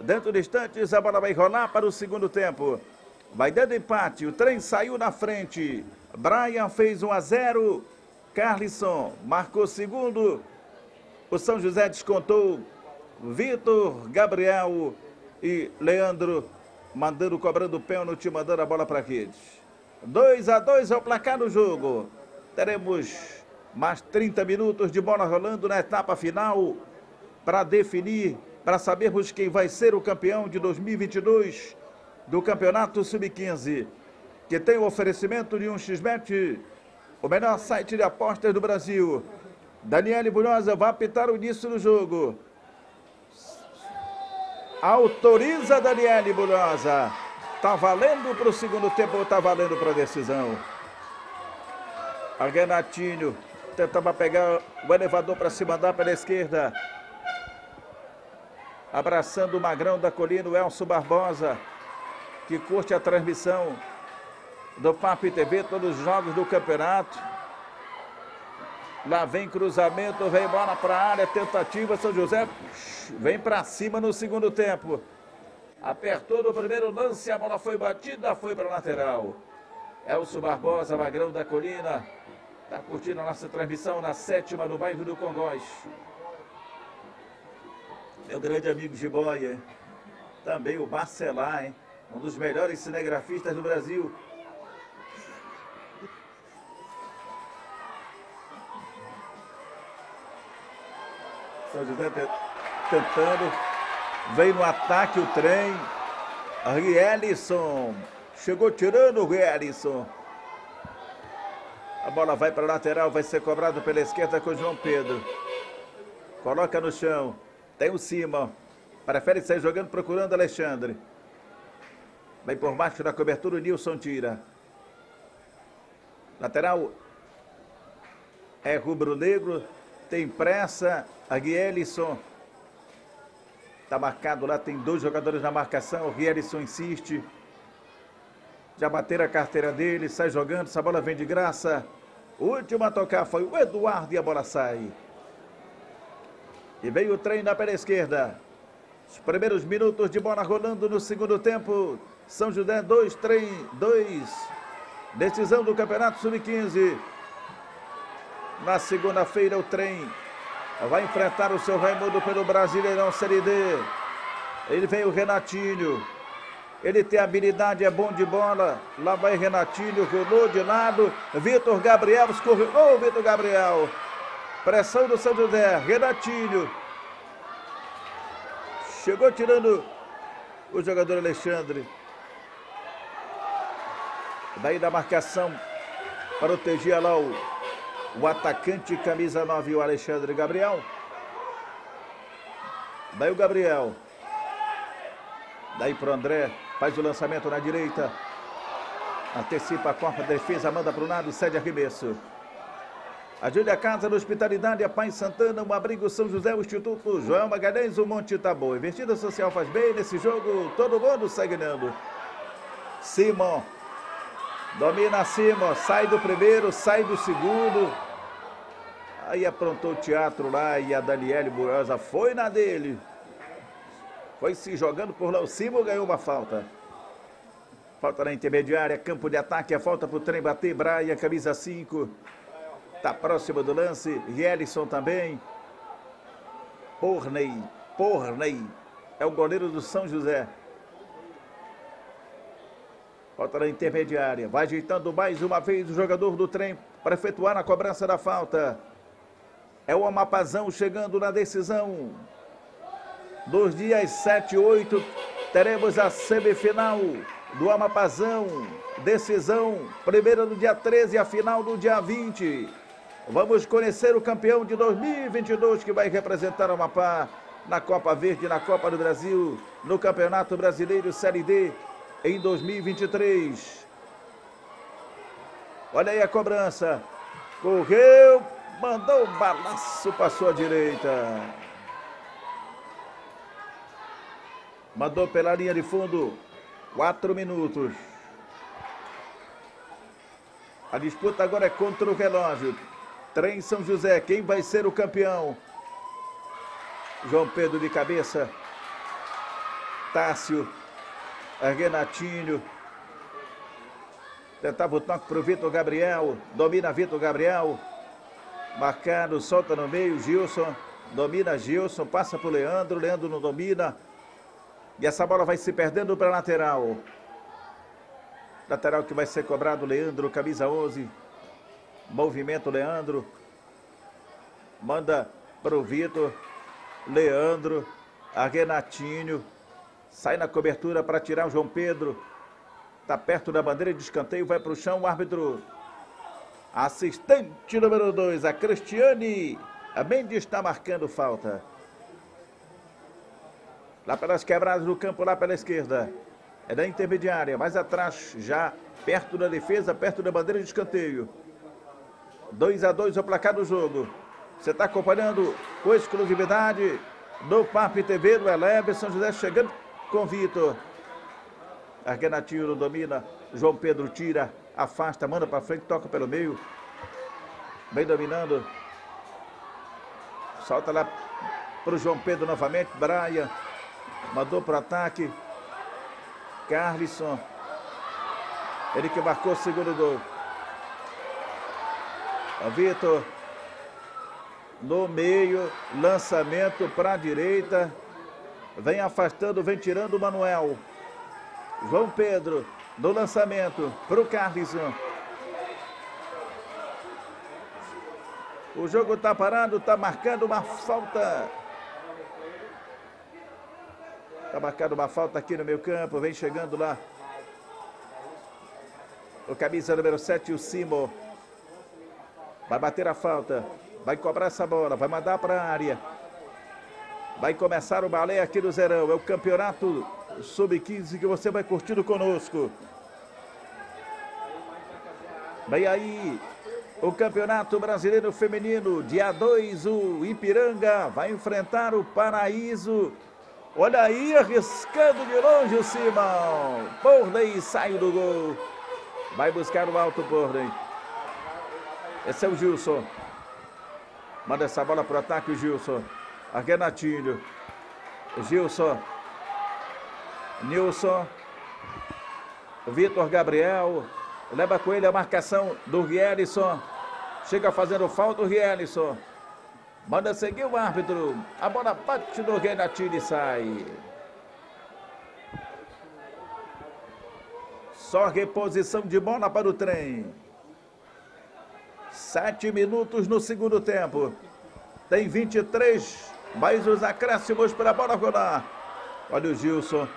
Dentro de instantes, a bola vai rolar para o segundo tempo. Vai dando empate. O trem saiu na frente. Brian fez 1 a 0. Carlisson marcou segundo. O São José descontou. Vitor, Gabriel e Leandro mandando, cobrando o pênalti, mandando a bola para a rede. 2 a 2 é o placar do jogo. Teremos mais 30 minutos de bola rolando na etapa final para definir, para sabermos quem vai ser o campeão de 2022 do Campeonato Sub-15, que tem o oferecimento de um XBET, o melhor site de apostas do Brasil. Daniele Bunhosa vai apitar o início do jogo. Autoriza Daniele Bunhosa. Tá valendo para o segundo tempo ou tá valendo para a decisão? A Renatinho tentava pegar o elevador para se mandar pela esquerda. Abraçando o Magrão da Colina, o Elcio Barbosa, que curte a transmissão do PAP TV, todos os jogos do campeonato. Lá vem cruzamento, vem bola para a área, tentativa, São José vem para cima no segundo tempo. Apertou no primeiro lance, a bola foi batida, foi para a lateral. Elcio Barbosa, Magrão da Colina, Está curtindo a nossa transmissão na sétima no bairro do Congós. Meu grande amigo Jiboia. Também o Barcelar, hein? Um dos melhores cinegrafistas do Brasil. São José tentando. Vem no ataque o trem. Rielison. Chegou tirando o Rielison. A bola vai para a lateral, vai ser cobrado pela esquerda com o João Pedro. Coloca no chão. Tem o Simon. Prefere sair jogando, procurando Alexandre. Vem por baixo da cobertura, o Nilson tira. Lateral é rubro-negro. Tem pressa. A Guielisson. Está marcado lá, tem dois jogadores na marcação. O Guielisson insiste. Já bateram a carteira dele, sai jogando, essa bola vem de graça. O último a tocar foi o Eduardo e a bola sai. E veio o trem na pela esquerda. Os primeiros minutos de bola rolando no segundo tempo. São José 2, trem 2. Decisão do Campeonato Sub-15. Na segunda-feira o trem vai enfrentar o seu Raimundo pelo Brasileirão Série D. Ele vem o Renatinho. Ele tem habilidade, é bom de bola. Lá vai Renatinho, rolou de lado. Vitor Gabriel escorregou, Vitor Gabriel. Pressão do São José, Renatinho. Chegou tirando o jogador Alexandre. Daí da marcação, protegia lá o, o atacante camisa 9, o Alexandre Gabriel. Daí o Gabriel. Daí para o André. Faz o lançamento na direita. Antecipa a corpa defesa, manda para o lado, cede arremesso. A Júlia Casa da Hospitalidade, a Paz Santana, o Abrigo São José, o Instituto João Magalhães, o Monte Taboa. Investida Social faz bem nesse jogo, todo mundo sai ganhando. Simon, domina Simon, sai do primeiro, sai do segundo. Aí aprontou o teatro lá e a Daniele Burosa foi na dele. Foi se jogando por lá. O Simon ganhou uma falta. Falta na intermediária, campo de ataque, a falta para o trem bater. Braia, camisa 5. Está próximo do lance. Rielison também. Porney. Porney. É o goleiro do São José. Falta na intermediária. Vai ajeitando mais uma vez o jogador do trem para efetuar a cobrança da falta. É o Amapazão chegando na decisão dos dias 7 e 8, teremos a semifinal do Amapazão. Decisão, primeira no dia 13 e a final no dia 20. Vamos conhecer o campeão de 2022 que vai representar o Amapá na Copa Verde, na Copa do Brasil, no Campeonato Brasileiro Série D em 2023. Olha aí a cobrança. Correu, mandou um balaço para sua direita. Mandou pela linha de fundo. Quatro minutos. A disputa agora é contra o relógio. Trem São José, quem vai ser o campeão? João Pedro de cabeça. Tássio. Renatinho. Tentava o toque para o Vitor Gabriel. Domina Vitor Gabriel. Marcado, solta no meio. Gilson. Domina Gilson. Passa para o Leandro. Leandro não domina. E essa bola vai se perdendo para a lateral. Lateral que vai ser cobrado. Leandro, camisa 11. Movimento Leandro. Manda para o Vitor. Leandro. A Renatinho. Sai na cobertura para tirar o João Pedro. Está perto da bandeira de escanteio. Vai para o chão. O árbitro. Assistente número 2. A Cristiane. A Mendes está marcando falta. Lá pelas quebradas do campo, lá pela esquerda. É da intermediária, mais atrás, já perto da defesa, perto da bandeira de escanteio. 2 a 2 o placar do jogo. Você está acompanhando com exclusividade do PAP TV do Elebe, São José chegando com Vitor. Argenatino domina, João Pedro tira, afasta, manda para frente, toca pelo meio. Bem dominando. Solta lá para o João Pedro novamente, Brian. Mandou para ataque. Carlisson. Ele que marcou o segundo gol. O Vitor. No meio. Lançamento para a direita. Vem afastando, vem tirando o Manuel. João Pedro. No lançamento para o Carlisson. O jogo está parado, está marcando uma falta. Está marcando uma falta aqui no meu campo. Vem chegando lá. O camisa número 7, o Simo. Vai bater a falta. Vai cobrar essa bola. Vai mandar para a área. Vai começar o balé aqui no Zerão. É o campeonato sub-15 que você vai curtindo conosco. Vem aí o Campeonato Brasileiro Feminino. Dia 2, o Ipiranga vai enfrentar o Paraíso. Olha aí, arriscando de longe o Simão. Porley sai do gol. Vai buscar o alto Porley. Esse é o Gilson. Manda essa bola para o ataque, o Gilson. Argenatinho. Gilson. Nilson. Vitor Gabriel. Leva com ele a marcação do Rielison. Chega fazendo falta o Rielison. Manda seguir o árbitro. A bola bate no Renatinho e sai. Só reposição de bola para o trem. Sete minutos no segundo tempo. Tem 23, mais os acréscimos para a bola rolar. Olha o Gilson.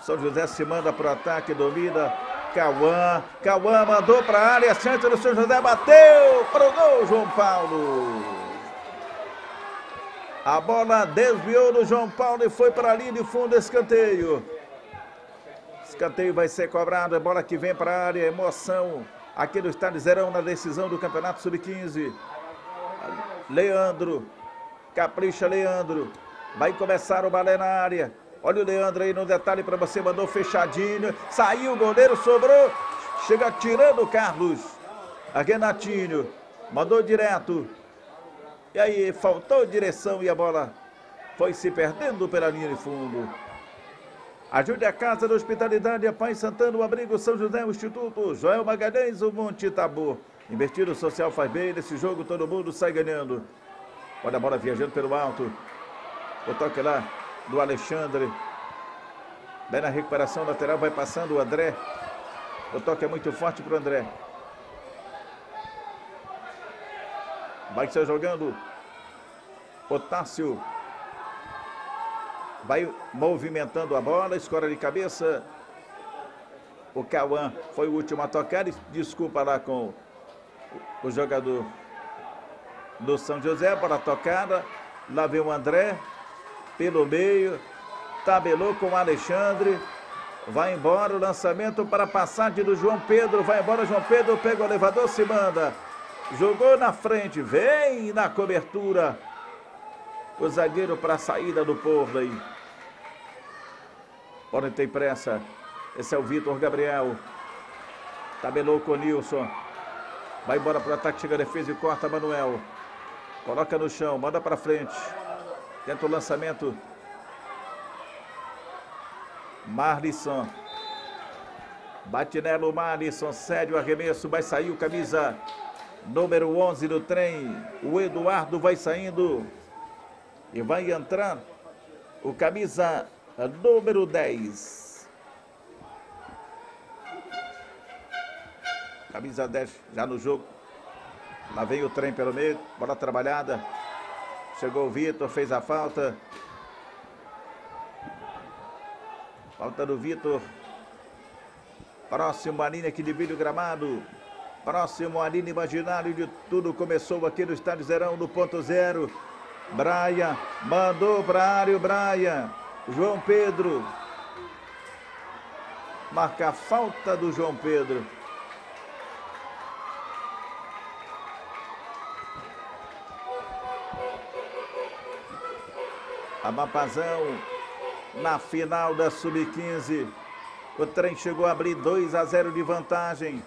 São José se manda para o ataque, domina. Cauã. Cauã mandou para a área, centro do São José, bateu para o gol, João Paulo. A bola desviou do João Paulo e foi para a linha de fundo, escanteio. Escanteio vai ser cobrado, é bola que vem para a área, emoção aqui no Estádio Zerão na decisão do Campeonato Sub-15. Leandro, capricha Leandro, vai começar o balé na área. Olha o Leandro aí no detalhe para você, mandou fechadinho. Saiu o goleiro, sobrou. Chega tirando o Carlos. A Renatinho. Mandou direto. E aí, faltou direção e a bola foi se perdendo pela linha de fundo. Ajude a Casa da Hospitalidade, a Pai Santana, o Abrigo São José, o Instituto Joel Magalhães, o Monte Tabu. Investido social faz bem, nesse jogo todo mundo sai ganhando. Olha a bola viajando pelo alto. O toque lá do Alexandre. Bem na recuperação lateral, vai passando o André. O toque é muito forte para o André. Vai ser jogando. Otácio. Vai movimentando a bola, escora de cabeça. O Cauã foi o último a tocar. Desculpa lá com o jogador do São José. Bola tocada. Lá vem o André pelo meio, tabelou com o Alexandre, vai embora o lançamento para a passagem do João Pedro, vai embora João Pedro, pega o elevador, se manda, jogou na frente, vem na cobertura, o zagueiro para a saída do Porley. Podem ter pressa, esse é o Vitor Gabriel, tabelou com o Nilson, Vai embora para o ataque, chega a defesa e corta Manuel. Coloca no chão, manda para frente. Tenta o lançamento. Marlisson. Bate nela o Marlisson, cede o arremesso, vai sair o camisa número 11 do trem. O Eduardo vai saindo e vai entrar o camisa número 10. Camisa 10 já no jogo. Lá vem o trem pelo meio, bola trabalhada. Chegou o Vitor, fez a falta. Falta do Vitor. Próximo Aline aqui de Vídeo Gramado. Próximo Aline Imaginário de tudo começou aqui no Estádio Zerão do ponto zero. Braia mandou para a área o Braia. João Pedro. Marca a falta do João Pedro. Amapazão na final da Sub-15. O trem chegou a abrir 2 a 0 de vantagem.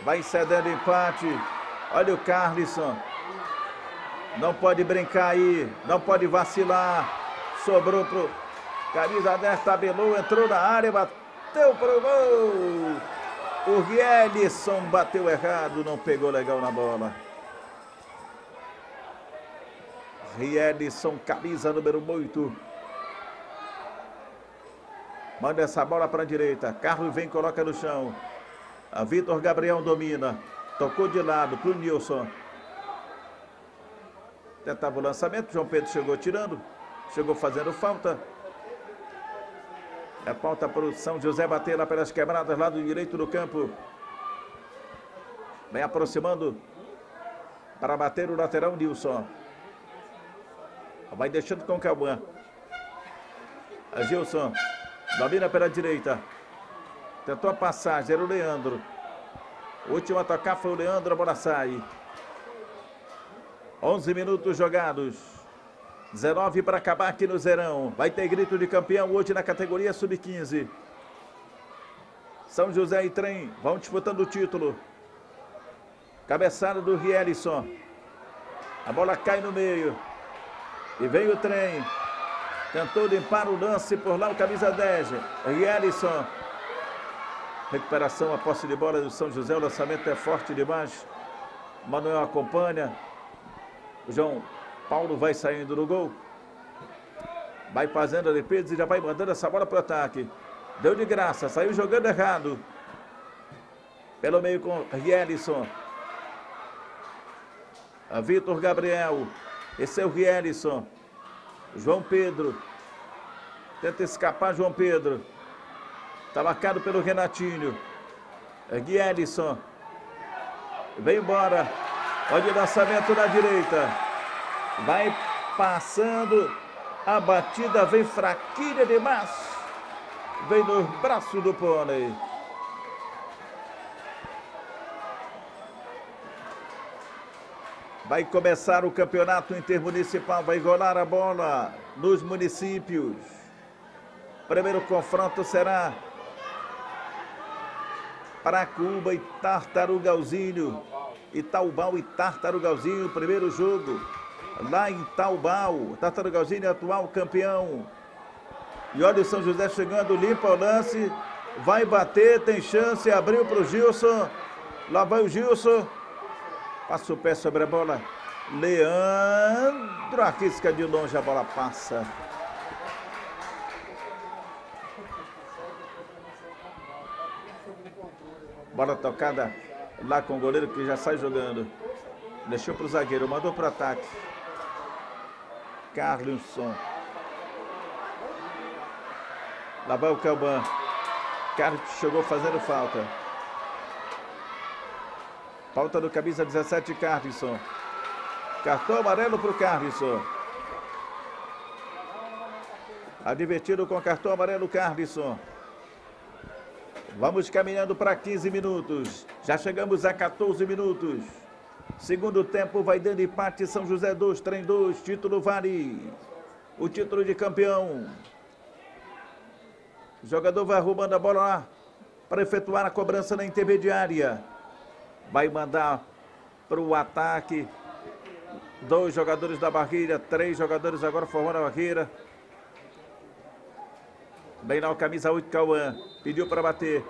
Vai cedendo empate. Olha o Carlisson. Não pode brincar aí. Não pode vacilar. Sobrou pro camisa 10, tabelou, entrou na área, bateu pro gol. O Rielison bateu errado, não pegou legal na bola. Rielison, camisa número 8. Manda essa bola para a direita. Carlos vem, coloca no chão. A Vitor Gabriel domina. Tocou de lado para o Nilson. Tentava o lançamento. João Pedro chegou tirando. Chegou fazendo falta. É falta para o São José bater lá pelas quebradas, lado direito do campo. Vem aproximando para bater o lateral Nilson. Vai deixando com o Cauã. Gilson. Domina pela direita. Tentou a passagem, era o Leandro. O último a tocar foi o Leandro, a bola sai. 11 minutos jogados. 19 para acabar aqui no Zerão. Vai ter grito de campeão hoje na categoria Sub-15. São José e Trem vão disputando o título. Cabeçada do Rielison. A bola cai no meio. E vem o trem. Tentou limpar o lance por lá o camisa 10. Rielison. Recuperação, a posse de bola do São José. O lançamento é forte demais. Manuel acompanha. O João Paulo vai saindo do gol. Vai fazendo a defesa e já vai mandando essa bola para o ataque. Deu de graça, saiu jogando errado. Pelo meio com Rielison. A Vitor Gabriel. Esse é o Rielison. João Pedro. Tenta escapar João Pedro. Está marcado pelo Renatinho. É Guielison. Vem embora. Olha o lançamento na direita. Vai passando. A batida vem fraquinha demais. Vem no braço do pônei. Vai começar o campeonato intermunicipal, vai rolar a bola nos municípios. Primeiro confronto será Paracuba e Tartarugalzinho. Itaubal e Tartarugalzinho, primeiro jogo. Lá em Taubal, Tartarugalzinho é atual campeão. E olha o São José chegando, limpa o lance. Vai bater, tem chance, abriu para o Gilson. Lá vai o Gilson. Passa o pé sobre a bola. Leandro arrisca de longe, a bola passa. Bola tocada lá com o goleiro que já sai jogando. Deixou para o zagueiro, mandou para o ataque. Carlson. Lá vai o Calban. Carlos chegou fazendo falta. Falta do camisa 17, Carlson. Cartão amarelo para o Carlson. Advertido com cartão amarelo, Carlson. Vamos caminhando para 15 minutos. Já chegamos a 14 minutos. Segundo tempo vai dando empate São José 2, trem 2, título vale. O título de campeão. O jogador vai arrumando a bola lá para efetuar a cobrança na intermediária. vai mandar para o ataque. Dois jogadores da barreira, três jogadores agora formando a barreira. Bem na camisa 8, Cauã. Pediu para bater.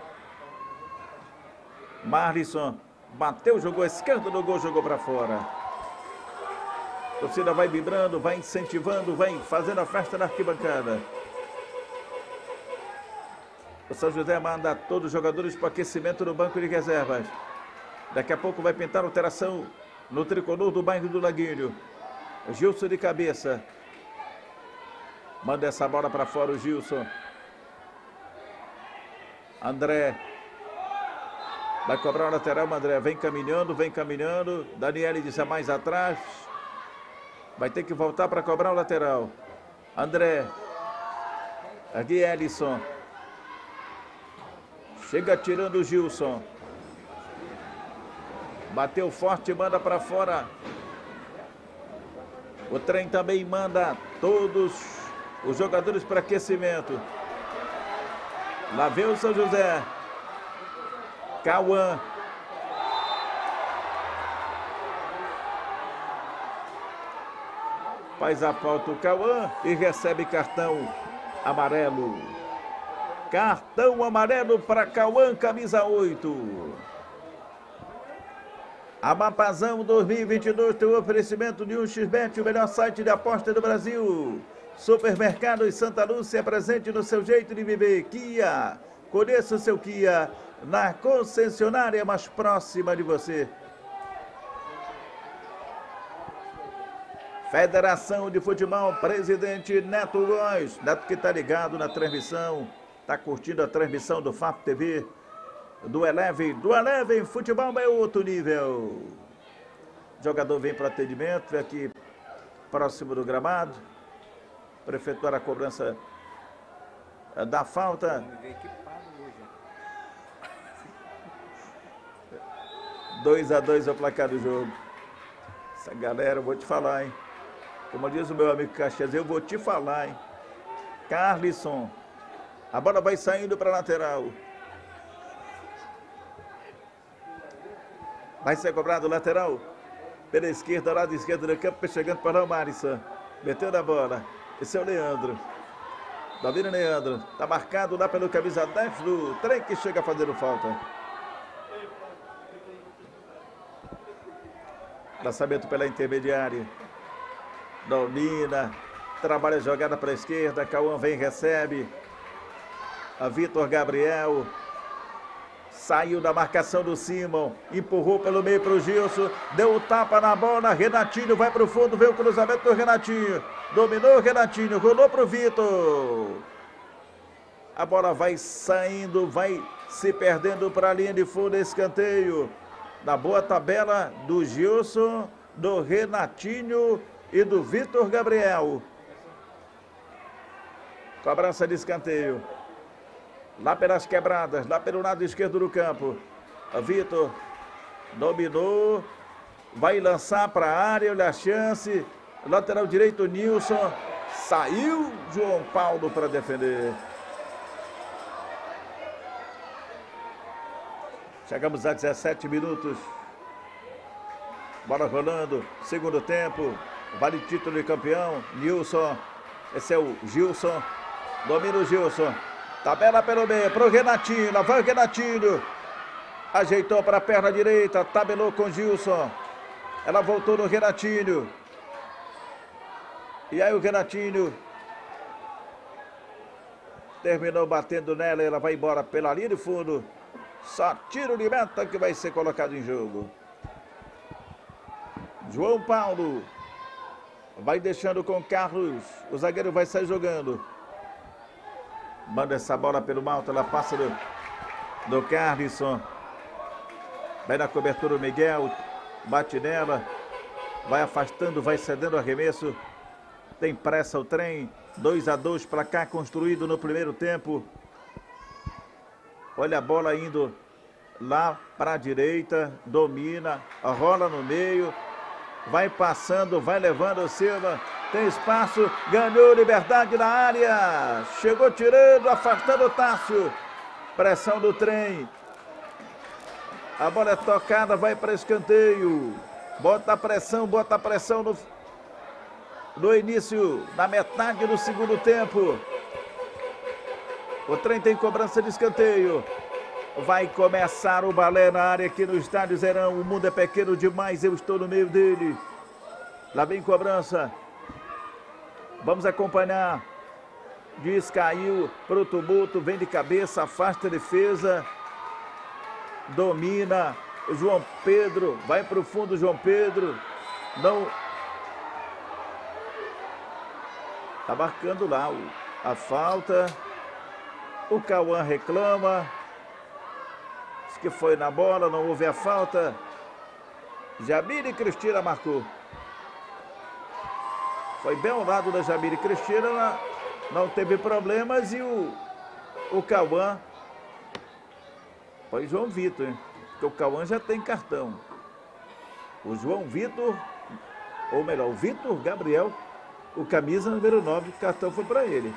Marlisson. Bateu, jogou a esquerda do gol, jogou para fora. A torcida vai vibrando, vai incentivando, vai fazendo a festa na arquibancada. O São José manda todos os jogadores para aquecimento no banco de reservas. Daqui a pouco vai pintar alteração no tricolor do bairro do Laguinho. Gilson de cabeça. Manda essa bola para fora o Gilson. André. Vai cobrar o lateral, André. Vem caminhando, vem caminhando. Daniele disse mais atrás. Vai ter que voltar para cobrar o lateral. André. Aqui Ellison. Chega tirando o Gilson. Bateu forte, manda para fora. O trem também manda todos os jogadores para aquecimento. Lá vem o São José. Cauã. Faz a falta o Cauã e recebe cartão amarelo. Cartão amarelo para Cauã, camisa 8. Amapazão 2022 tem o oferecimento de um xbet o melhor site de aposta do Brasil. Supermercados Santa Lúcia, presente no seu jeito de viver. Kia, conheça o seu Kia na concessionária mais próxima de você. Federação de Futebol, presidente Neto Góes. Neto que está ligado na transmissão. Está curtindo a transmissão do FAP TV, do Eleven. Do Eleven, futebol é outro nível. O jogador vem para atendimento, vem aqui próximo do gramado. Prefeitura a cobrança da falta. 2 a 2 é o placar do jogo. Essa galera, eu vou te falar, hein? Como diz o meu amigo Caxias, eu vou te falar, hein? Carlisson a bola vai saindo para a lateral. Vai ser cobrado lateral. Pela esquerda, lado esquerdo do campo, chegando para o Marisson. Meteu na bola. Esse é o Leandro. Domina Leandro. Está marcado lá pelo camisa 10 do trem que chega fazendo falta. Lançamento pela intermediária. Domina. Trabalha a jogada para a esquerda. Cauã vem, recebe a Vitor Gabriel. Saiu da marcação do Simon, empurrou pelo meio para o Gilson, deu o um tapa na bola, Renatinho vai para o fundo, vê o cruzamento do Renatinho, dominou o Renatinho, rolou para o Vitor. A bola vai saindo, vai se perdendo para a linha de fundo, escanteio. Na boa tabela do Gilson, do Renatinho e do Vitor Gabriel. Cobrança de escanteio. Lá pelas quebradas, lá pelo lado esquerdo do campo. Vitor dominou. Vai lançar para a área, olha a chance. Lateral direito, Nilson. Saiu João Paulo para defender. Chegamos a 17 minutos. Bola rolando. Segundo tempo. Vale título de campeão. Nilson. Esse é o Gilson. Domina o Gilson. Tabela pelo meio, para o Renatinho, lá vai o Renatinho. Ajeitou para a perna direita, tabelou com Gilson. Ela voltou no Renatinho. E aí o Renatinho terminou batendo nela, ela vai embora pela linha de fundo. Só tiro de meta que vai ser colocado em jogo. João Paulo vai deixando com Carlos. O zagueiro vai sair jogando. Manda essa bola pelo malto, ela passa do, do Carlisson. Vai na cobertura o Miguel, bate nela, vai afastando, vai cedendo o arremesso. Tem pressa o trem, 2 a 2 para cá, construído no primeiro tempo. Olha a bola indo lá para a direita, domina, rola no meio, vai passando, vai levando o Silva, tem espaço, ganhou liberdade na área. Chegou tirando, afastando o Tássio. Pressão do trem. A bola é tocada, vai para escanteio. Bota a pressão, bota a pressão no, no início, na metade do segundo tempo. O trem tem cobrança de escanteio. Vai começar o balé na área aqui no estádio Zerão. O mundo é pequeno demais, eu estou no meio dele. Lá vem cobrança. Vamos acompanhar. Diz caiu pro tumulto, vem de cabeça, afasta a defesa. Domina. João Pedro, vai pro fundo João Pedro. Não. Tá marcando lá a falta. O Cauã reclama. Que foi na bola, não houve a falta. Jamile Cristina marcou. Foi bem ao lado da Jamile Cristina, não teve problemas e o, o Cauã foi João Vitor, hein? porque o Cauã já tem cartão. O João Vitor, ou melhor, o Vitor Gabriel, o camisa número 9, o cartão foi para ele.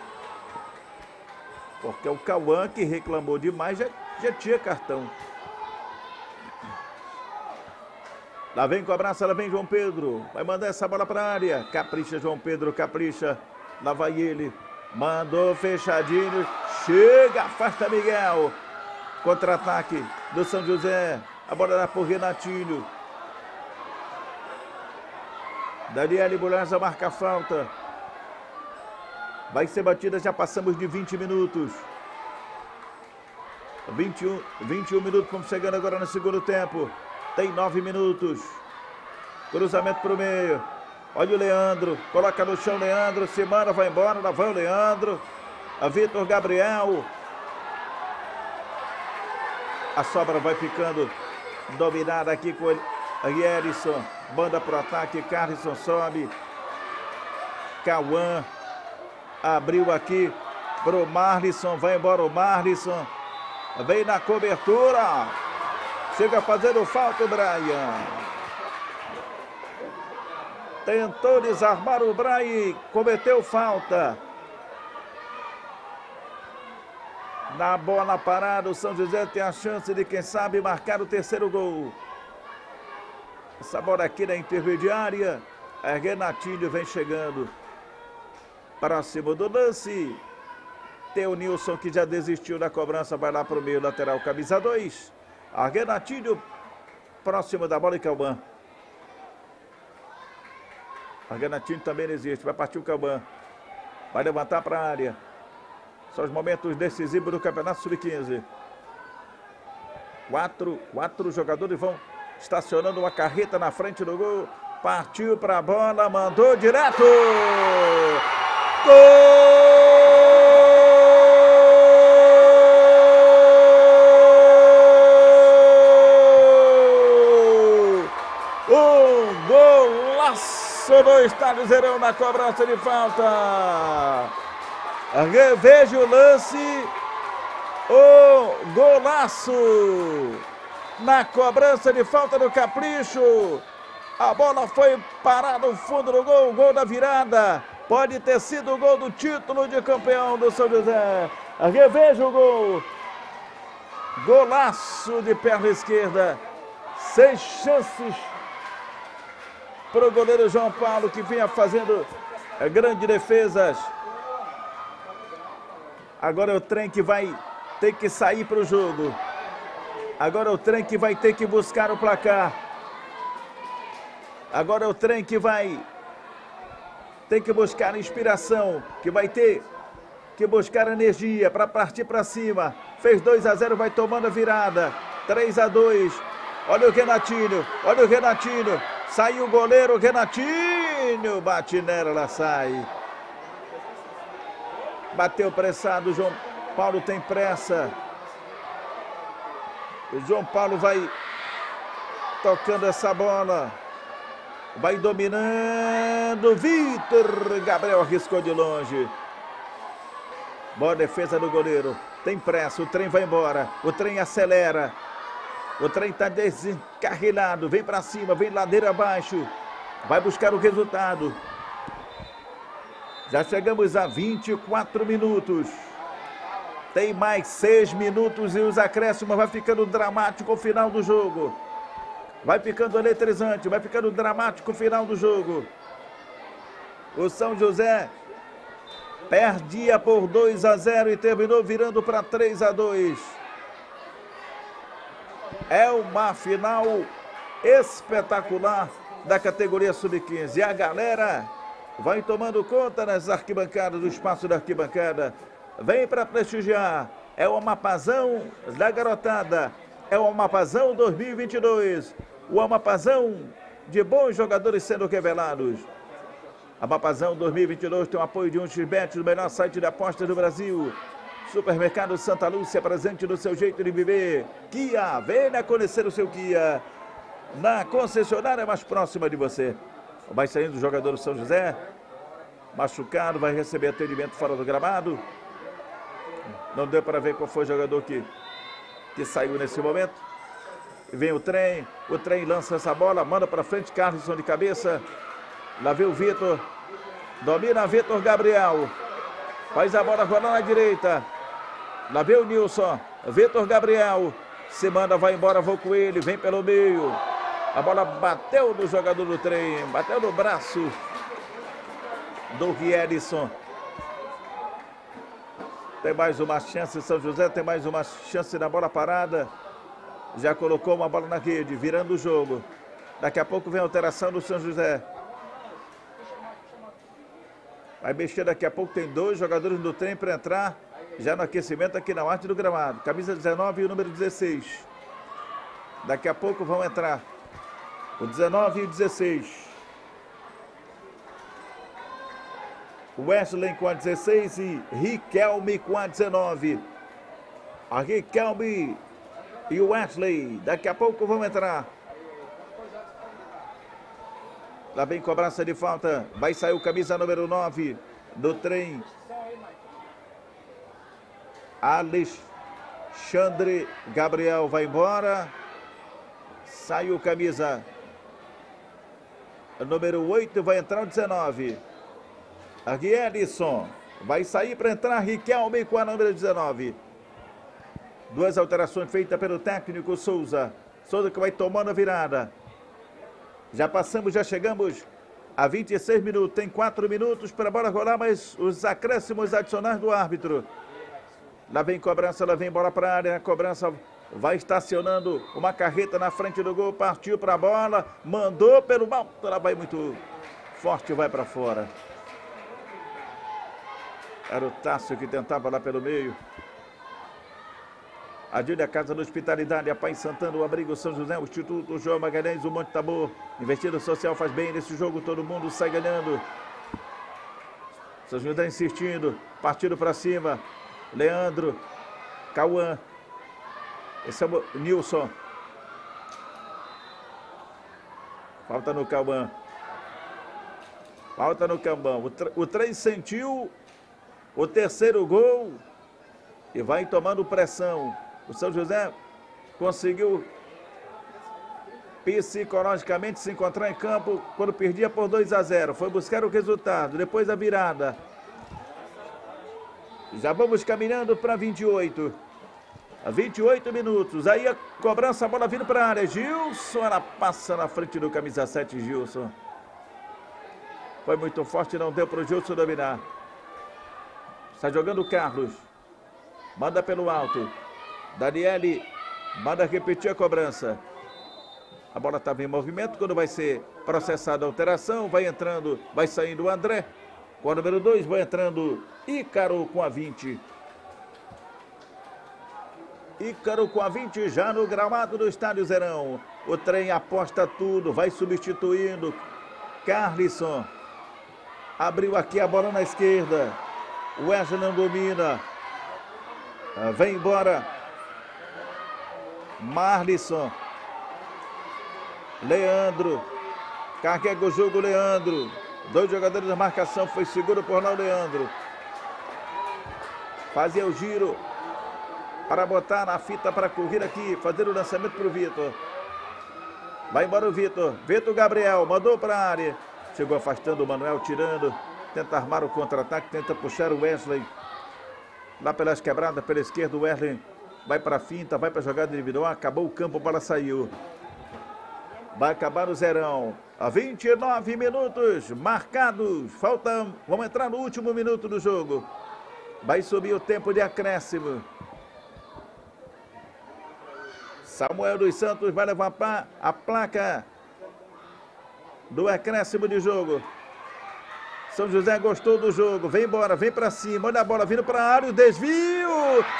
Porque o Cauã, que reclamou demais, já, já tinha cartão. Lá vem com abraço, lá vem João Pedro. Vai mandar essa bola para a área. Capricha, João Pedro, capricha. Lá vai ele. Mandou fechadinho. Chega, afasta Miguel. Contra-ataque do São José. A bola era por Renatinho. Daniele Bulanza marca a falta. Vai ser batida, já passamos de 20 minutos. 21, 21 minutos, vamos chegando agora no segundo tempo. Tem 9 minutos. Cruzamento para o meio. Olha o Leandro. Coloca no chão Leandro. Semana vai embora. Lá vai o Leandro. A Vitor Gabriel. A sobra vai ficando dominada aqui com ele. Erison. Banda para o ataque. Carlson sobe. Cauã abriu aqui pro Marlisson, vai embora o Marlisson, vem na cobertura, chega fazendo falta o Brian. Tentou desarmar o Brian, cometeu falta. Na bola parada, o São José tem a chance de, quem sabe, marcar o terceiro gol. Essa bola aqui na intermediária, a Renatinho vem chegando. Próximo do lance. Tem o Nilson que já desistiu da cobrança, vai lá para o meio lateral, camisa 2. A Renatinho, próximo da bola e Calban. A Renatinho também não existe, vai partir o Calban. Vai levantar para a área. São os momentos decisivos do Campeonato Sub-15. Quatro, quatro jogadores vão estacionando uma carreta na frente do gol. Partiu para a bola, mandou direto. Gol! Um golaço do Estádio Zerão na cobrança de falta. Reveja o lance. O golaço na cobrança de falta do Capricho. A bola foi parada no fundo do gol, gol da virada. Pode ter sido o gol do título de campeão do São José. Reveja o gol. Golaço de perna esquerda. Seis chances para o goleiro João Paulo, que vinha fazendo eh, grandes defesas. Agora é o trem que vai ter que sair para o jogo. Agora é o trem que vai ter que buscar o placar. Agora é o trem que vai tem que buscar inspiração, que vai ter que buscar energia para partir para cima. Fez 2 a 0, vai tomando a virada. 3 a 2. Olha o Renatinho, olha o Renatinho. Saiu o goleiro, Renatinho. Bate nela, ela sai. Bateu pressado, João Paulo tem pressa. O João Paulo vai tocando essa bola. Vai dominando. Vitor Gabriel arriscou de longe. Boa defesa do goleiro. Tem pressa. O trem vai embora. O trem acelera. O trem está descarrilado. Vem para cima. Vem ladeira abaixo. Vai buscar o resultado. Já chegamos a 24 minutos. Tem mais seis minutos e os acréscimos vai ficando dramático o final do jogo. Vai ficando eletrizante, vai ficando dramático o final do jogo. O São José perdia por 2 a 0 e terminou virando para 3 a 2. É uma final espetacular da categoria sub-15. E a galera vai tomando conta nas arquibancadas, do espaço da arquibancada. Vem para prestigiar. É o Amapazão da garotada. É o Amapazão 2022. O Amapazão de bons jogadores sendo revelados. Amapazão 2022 tem o apoio de um xbet do melhor site de apostas do Brasil. Supermercado Santa Lúcia, presente no seu jeito de viver. Kia, venha conhecer o seu Kia. Na concessionária mais próxima de você. Vai saindo o jogador do São José. Machucado, vai receber atendimento fora do gramado. Não deu para ver qual foi o jogador que, que saiu nesse momento. Vem o trem, o trem lança essa bola, manda para frente, Carlson de cabeça. Lá vem o Vitor. Domina Vitor Gabriel. Faz a bola rolar na direita. Lá vem o Nilson. Vitor Gabriel. Se manda, vai embora, vou com ele. Vem pelo meio. A bola bateu no jogador do trem. Bateu no braço do Rielisson. Tem mais uma chance, São José tem mais uma chance na bola parada. Já colocou uma bola na rede, virando o jogo. Daqui a pouco vem a alteração do São José. Vai mexer daqui a pouco, tem dois jogadores do trem para entrar. Já no aquecimento aqui na arte do gramado. Camisa 19 e o número 16. Daqui a pouco vão entrar. O 19 e o 16. Wesley com a 16 e Riquelme com a 19. A Riquelme e o Wesley. Daqui a pouco vão entrar. Lá vem cobrança de falta. Vai sair o camisa número 9 do trem. Alexandre Gabriel vai embora. Saiu camisa número 8, vai entrar o 19. Aqui Edson. Vai sair para entrar Riquelme com a número 19. Duas alterações feitas pelo técnico Souza. Souza que vai tomando a virada. Já passamos, já chegamos a 26 minutos. Tem 4 minutos para a bola rolar, mas os acréscimos adicionais do árbitro. Lá vem cobrança, lá vem bola para a área. Cobrança vai estacionando uma carreta na frente do gol. Partiu para a bola, mandou pelo mal. Ela vai muito forte, vai para fora. Era o Tássio que tentava lá pelo meio. A Dília Casa da Hospitalidade, a Pai Santana, o Abrigo São José, o Instituto João Magalhães, o Monte Tabor. Investido social faz bem nesse jogo, todo mundo sai ganhando. São José insistindo, partindo para cima. Leandro, Cauã. Esse é o Nilson. Falta no Cauã. Falta no Cambão. O, o trem sentiu o terceiro gol e vai tomando pressão. O São José conseguiu psicologicamente se encontrar em campo quando perdia por 2 a 0. Foi buscar o resultado, depois a virada. Já vamos caminhando para 28. A 28 minutos. Aí a cobrança, a bola vindo para a área. Gilson, ela passa na frente do camisa 7, Gilson. Foi muito forte, não deu para o Gilson dominar. Está jogando o Carlos. Manda pelo alto. Daniele manda repetir a cobrança. A bola estava em movimento. Quando vai ser processada a alteração, vai entrando, vai saindo o André. Com a número 2, vai entrando Ícaro com a 20. Ícaro com a 20 já no gramado do Estádio Zerão. O trem aposta tudo, vai substituindo. Carlisson. Abriu aqui a bola na esquerda. Wesley domina. Ah, vem embora. Marlisson. Leandro. Carrega o jogo, Leandro. Dois jogadores da marcação. Foi seguro por o Leandro. Fazia o giro. Para botar na fita para correr aqui. Fazer o lançamento para o Vitor. Vai embora o Vitor. Vitor Gabriel. Mandou para a área. Chegou afastando o Manuel, tirando. Tenta armar o contra-ataque, tenta puxar o Wesley. Lá pelas quebradas, pela esquerda, o Erlen vai para a finta, vai para a jogada individual, acabou o campo, a bola saiu. Vai acabar o zerão. A 29 minutos marcados. Falta. Vamos entrar no último minuto do jogo. Vai subir o tempo de acréscimo. Samuel dos Santos vai levar a placa do acréscimo de jogo. São José gostou do jogo, vem embora, vem para cima, olha a bola vindo para a área, o desvio,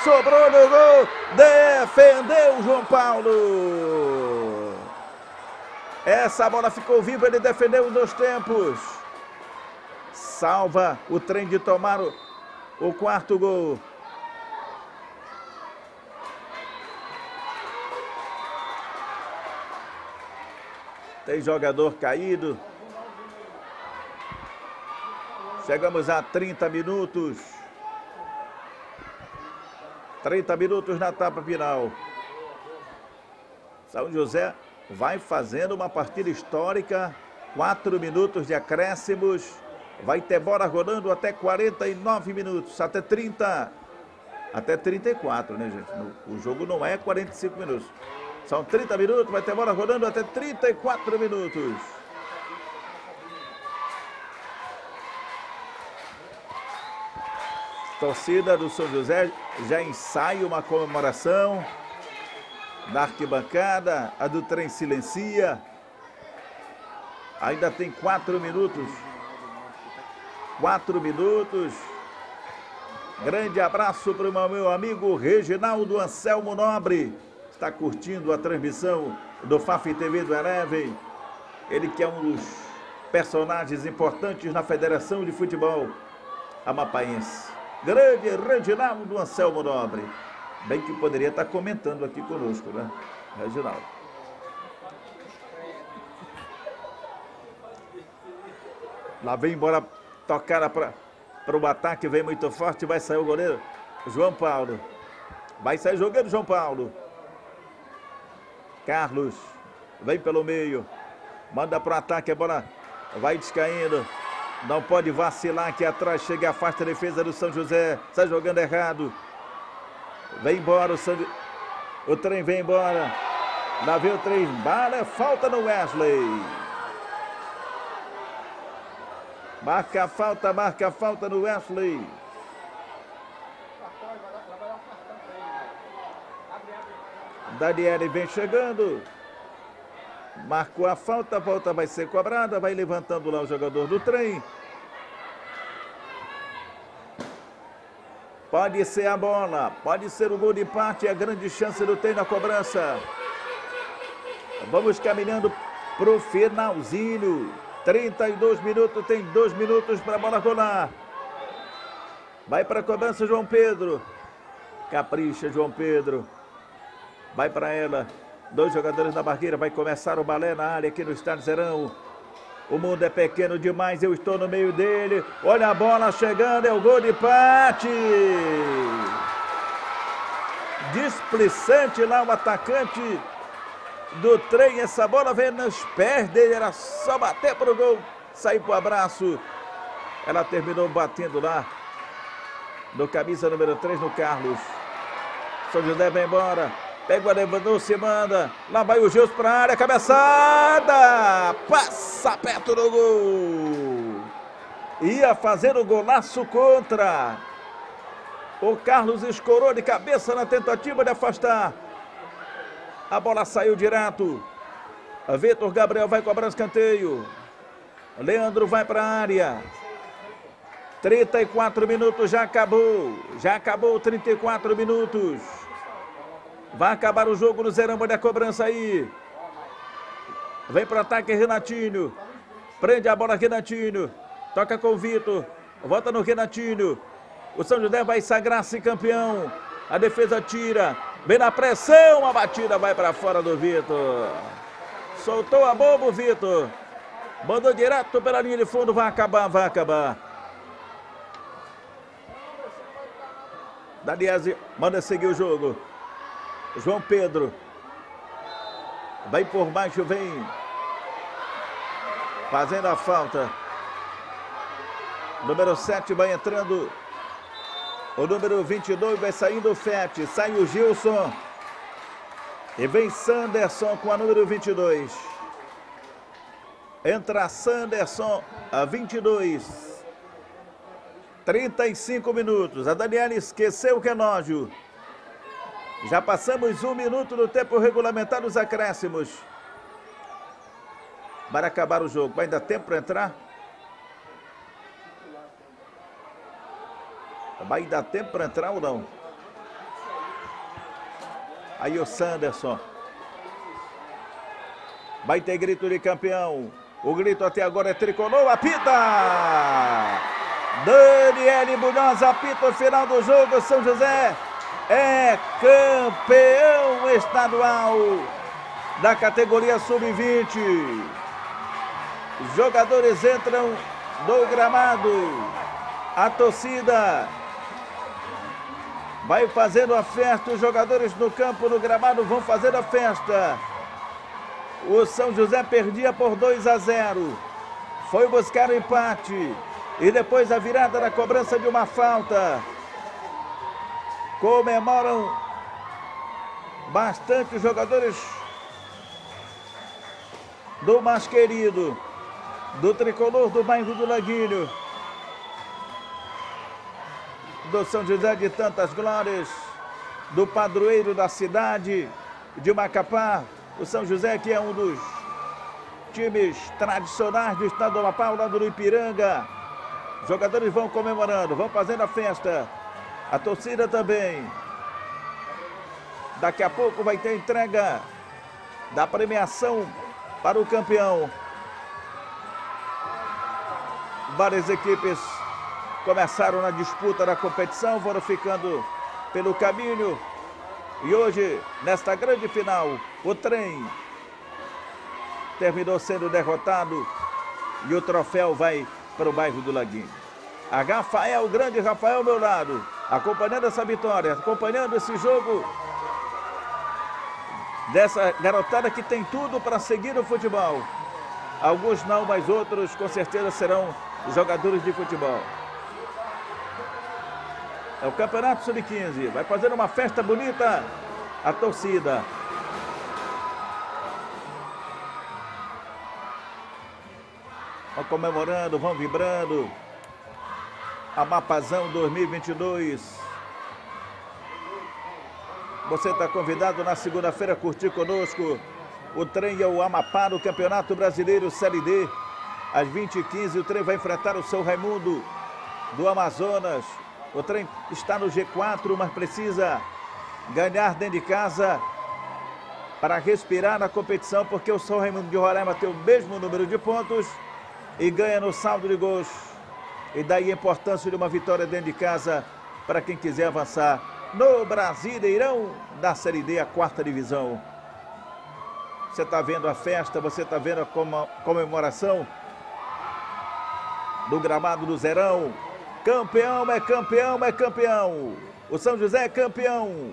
sobrou no gol, defendeu João Paulo. Essa bola ficou viva, ele defendeu os dois tempos. Salva o trem de tomar o, o quarto gol. Tem jogador caído. Chegamos a 30 minutos. 30 minutos na etapa final. São José vai fazendo uma partida histórica. 4 minutos de acréscimos. Vai ter bola rodando até 49 minutos, até 30, até 34, né, gente? O jogo não é 45 minutos. São 30 minutos, vai ter bola rodando até 34 minutos. Torcida do São José já ensaia uma comemoração. Na arquibancada, a do trem silencia. Ainda tem quatro minutos. Quatro minutos. Grande abraço para o meu amigo Reginaldo Anselmo Nobre. Está curtindo a transmissão do FAF TV do Eleven. Ele que é um dos personagens importantes na Federação de Futebol Amapaense. Grande Reginaldo Anselmo Nobre. Bem que poderia estar comentando aqui conosco, né? Reginaldo. Lá vem embora tocar para o ataque, vem muito forte, vai sair o goleiro João Paulo. Vai sair jogando João Paulo. Carlos vem pelo meio, manda para o ataque, a bola vai descaindo. Não pode vacilar aqui atrás. Chega afasta a defesa do São José. Está jogando errado. Vem embora o São O trem vem embora. Lá vem o trem. Bala, falta no Wesley. Marca a falta, marca a falta no Wesley. Daniele vem chegando. Marcou a falta, a volta vai ser cobrada, vai levantando lá o jogador do trem. Pode ser a bola, pode ser o gol de empate, a grande chance do trem na cobrança. Vamos caminhando para o finalzinho. 32 minutos, tem dois minutos para a bola rolar. Vai para a cobrança João Pedro. Capricha João Pedro. Vai para ela. Dois jogadores na barreira, vai começar o balé na área aqui no Estádio Zerão. O mundo é pequeno demais, eu estou no meio dele. Olha a bola chegando, é o gol de empate. Displicente lá o atacante do trem. Essa bola veio nos pés dele, era só bater para o gol, sair para o abraço. Ela terminou batendo lá no camisa número 3 no Carlos. São José vai embora. Pega o levantou, se manda. Lá vai o Gilson para a área, cabeçada. Passa perto do gol. Ia fazer o golaço contra. O Carlos escorou de cabeça na tentativa de afastar. A bola saiu direto. Vitor Gabriel vai cobrar escanteio. Leandro vai para a área. 34 minutos já acabou. Já acabou 34 minutos. Vai acabar o jogo no Zeramba da cobrança aí. Vem para o ataque Renatinho. Prende a bola Renatinho. Toca com o Vitor. Volta no Renatinho. O São José vai sagrar-se campeão. A defesa tira. Vem na pressão. A batida vai para fora do Vitor. Soltou a bomba o Vitor. Mandou direto pela linha de fundo. Vai acabar, vai acabar. Daniese manda seguir o jogo. João Pedro. Vai por baixo, vem. Fazendo a falta. Número 7 vai entrando. O número 22 vai saindo o Fete. Sai o Gilson. E vem Sanderson com a número 22. Entra Sanderson, a 22. 35 minutos. A Daniela esqueceu o relógio. Já passamos um minuto do tempo regulamentar dos acréscimos. Para acabar o jogo. Vai dar tempo para entrar? Vai dar tempo para entrar ou não? Aí o Sanderson. Vai ter grito de campeão. O grito até agora é tricolor. Apita! Daniele Munhoz apita o final do jogo. São José é campeão estadual da categoria sub-20. Jogadores entram do gramado. A torcida vai fazendo a festa. Os jogadores no campo, no gramado, vão fazer a festa. O São José perdia por 2 a 0. Foi buscar o empate. E depois a virada na cobrança de uma falta. Comemoram bastante os jogadores do mais querido, do tricolor do bairro do Laguinho, do São José de Tantas Glórias, do padroeiro da cidade de Macapá, o São José que é um dos times tradicionais do estado do Amapá, lá do Ipiranga. Jogadores vão comemorando, vão fazendo a festa. A torcida também. Daqui a pouco vai ter entrega da premiação para o campeão. Várias equipes começaram na disputa da competição, foram ficando pelo caminho. E hoje, nesta grande final, o trem terminou sendo derrotado e o troféu vai para o bairro do Laguinho. A Rafael, o grande Rafael ao meu lado, acompanhando essa vitória, acompanhando esse jogo dessa garotada que tem tudo para seguir o futebol. Alguns não, mas outros com certeza serão jogadores de futebol. É o Campeonato Sub-15. Vai fazer uma festa bonita a torcida. Vão comemorando, vão vibrando. Amapazão 2022. Você está convidado na segunda-feira a curtir conosco o trem é o Amapá no Campeonato Brasileiro Série D. Às 20h15 o trem vai enfrentar o São Raimundo do Amazonas. O trem está no G4, mas precisa ganhar dentro de casa para respirar na competição, porque o São Raimundo de Roraima tem o mesmo número de pontos e ganha no saldo de gols. E daí a importância de uma vitória dentro de casa para quem quiser avançar no Brasileirão da Série D, a quarta divisão. Você está vendo a festa, você está vendo a comemoração do gramado do Zerão. Campeão é campeão, é campeão. O São José é campeão.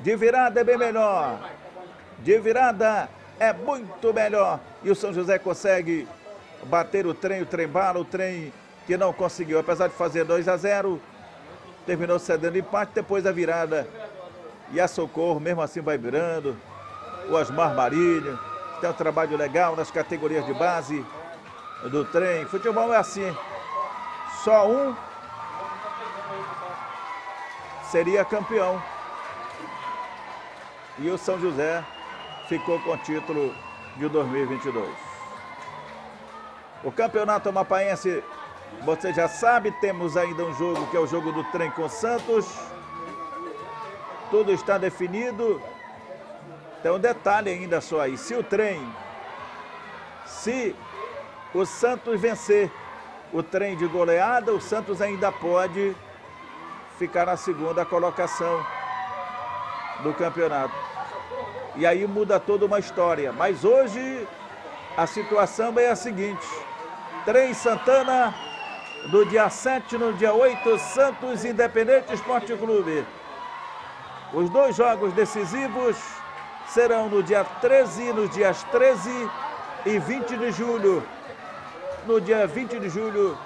De virada é bem melhor. De virada é muito melhor. E o São José consegue bater o trem, o trem bala, o trem que não conseguiu. Apesar de fazer 2 a 0, terminou cedendo empate, depois a virada. E a Socorro, mesmo assim, vai virando. O Osmar Marinho, tem um trabalho legal nas categorias de base do trem. Futebol é assim. Só um seria campeão. E o São José ficou com o título de 2022. O campeonato amapaense, você já sabe, temos ainda um jogo que é o jogo do trem com Santos. Tudo está definido. Tem um detalhe ainda só aí. Se o trem, se o Santos vencer o trem de goleada, o Santos ainda pode ficar na segunda colocação do campeonato. E aí muda toda uma história. Mas hoje a situação é a seguinte: Trem Santana, no dia 7, no dia 8, Santos Independente Esporte Clube. Os dois jogos decisivos serão no dia 13, nos dias 13 e 20 de julho. No dia 20 de julho,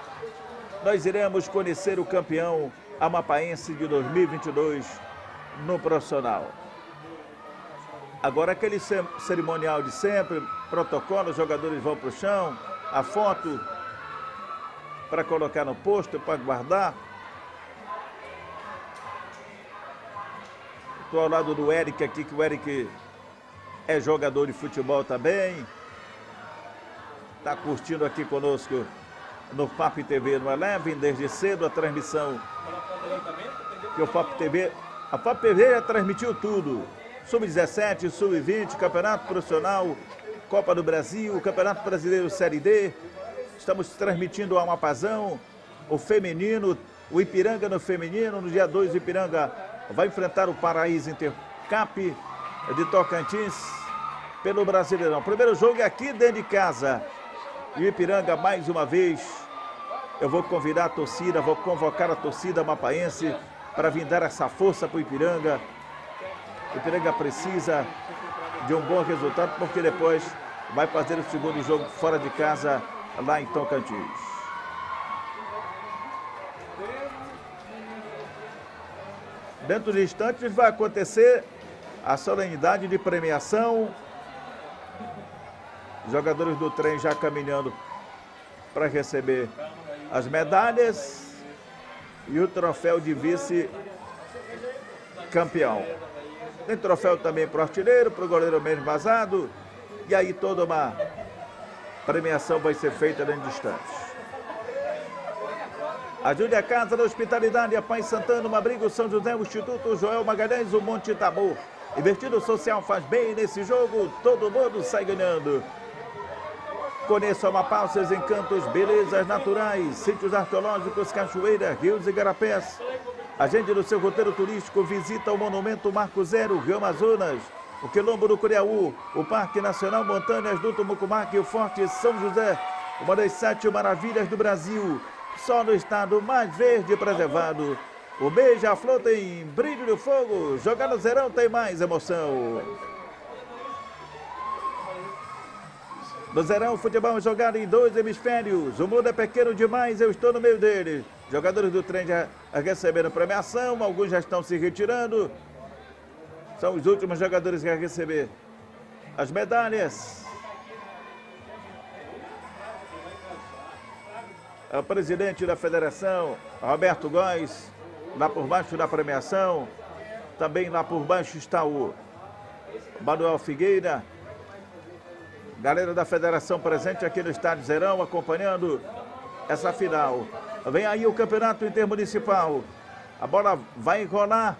nós iremos conhecer o campeão Amapaense de 2022 no profissional. Agora aquele cerimonial de sempre, protocolo, os jogadores vão para o chão, a foto para colocar no posto, para guardar. Estou ao lado do Eric aqui, que o Eric é jogador de futebol também. Está curtindo aqui conosco no FAP TV no Eleven, desde cedo a transmissão. Que o FAP TV, a FAP TV já transmitiu tudo. Sub-17, Sub-20, Campeonato Profissional, Copa do Brasil, Campeonato Brasileiro Série D. Estamos transmitindo o Amapazão, o feminino, o Ipiranga no feminino. No dia 2, o Ipiranga vai enfrentar o Paraíso Intercap de Tocantins pelo Brasileirão. Primeiro jogo é aqui dentro de casa. E o Ipiranga, mais uma vez, eu vou convidar a torcida, vou convocar a torcida mapaense para vir dar essa força para o Ipiranga. O Ipiranga precisa de um bom resultado, porque depois vai fazer o segundo jogo fora de casa, lá em Tocantins. Dentro de instantes vai acontecer a solenidade de premiação. Jogadores do trem já caminhando para receber as medalhas e o troféu de vice-campeão. Tem troféu também para o artilheiro, para o goleiro mesmo vazado. E aí toda uma premiação vai ser feita dentro de instantes. Ajude a Casa da Hospitalidade, a Pai Santana, o Abrigo São José, o Instituto Joel Magalhães, o Monte Tabor. Investido social faz bem nesse jogo, todo mundo sai ganhando. Conheça o Amapá, seus encantos, belezas naturais, sítios arqueológicos, cachoeiras, rios e garapés. Agende no seu roteiro turístico, visita o Monumento Marco Zero, Rio Amazonas, o Quilombo do Curiaú, o Parque Nacional Montanhas do Tumucumac e o Forte São José, uma das sete maravilhas do Brasil só no estado mais verde preservado. O beija-flor tem brilho de fogo, jogar no zerão tem mais emoção. No Zerão, futebol é jogado em dois hemisférios. O mundo é pequeno demais, eu estou no meio dele. Jogadores do trem já receberam premiação, alguns já estão se retirando. São os últimos jogadores que vão receber as medalhas. o presidente da federação, Roberto Góes, lá por baixo da premiação. Também lá por baixo está o Manuel Figueira. Galera da federação presente aqui no Estádio Zerão, acompanhando essa final. Vem aí o campeonato intermunicipal. A bola vai rolar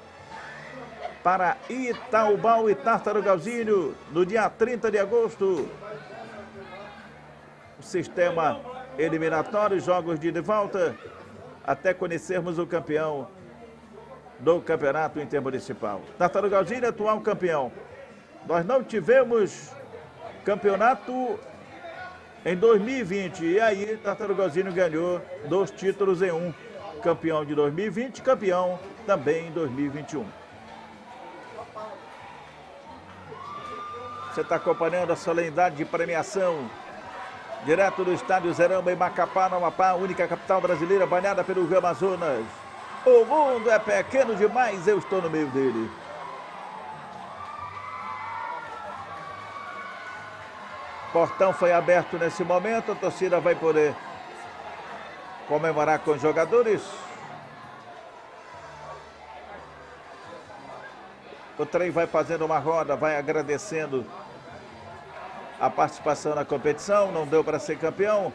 para Itaubal e Tartarugalzinho no dia 30 de agosto. O sistema eliminatórios, jogos de volta, até conhecermos o campeão do Campeonato Intermunicipal. Tartarugalzinho, atual campeão. Nós não tivemos campeonato em 2020 e aí Tartarugalzinho ganhou dois títulos em um. Campeão de 2020, campeão também em 2021. Você está acompanhando a solenidade de premiação Direto do estádio Zeramba em Macapá, no Amapá, única capital brasileira banhada pelo Rio Amazonas. O mundo é pequeno demais, eu estou no meio dele. Portão foi aberto nesse momento, a torcida vai poder comemorar com os jogadores. O trem vai fazendo uma roda, vai agradecendo a participação na competição, não deu para ser campeão.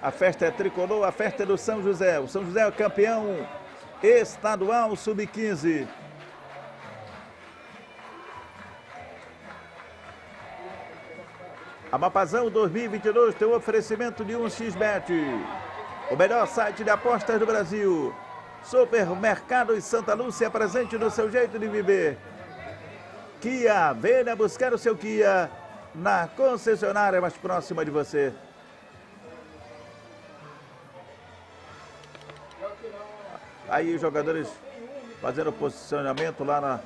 A festa é tricolor, a festa é do São José. O São José é campeão estadual sub-15. Amapazão 2022 tem o um oferecimento de um xbet o melhor site de apostas do Brasil. Supermercados Santa Lúcia presente no seu jeito de viver. Kia. Venha buscar o seu Kia na concessionária mais próxima de você. Aí os jogadores fazendo posicionamento lá na,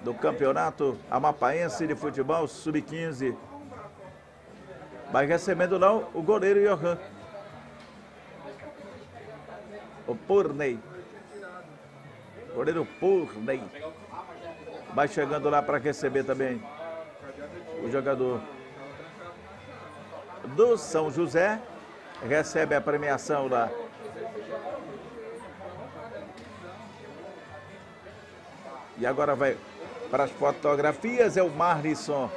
do campeonato amapaense de futebol sub-15. Vai recebendo lá o goleiro Johan. O Purney. Goleiro Purney. Vai chegando lá para receber também o jogador do São José. Recebe a premiação lá. E agora vai para as fotografias, é o Marlisson.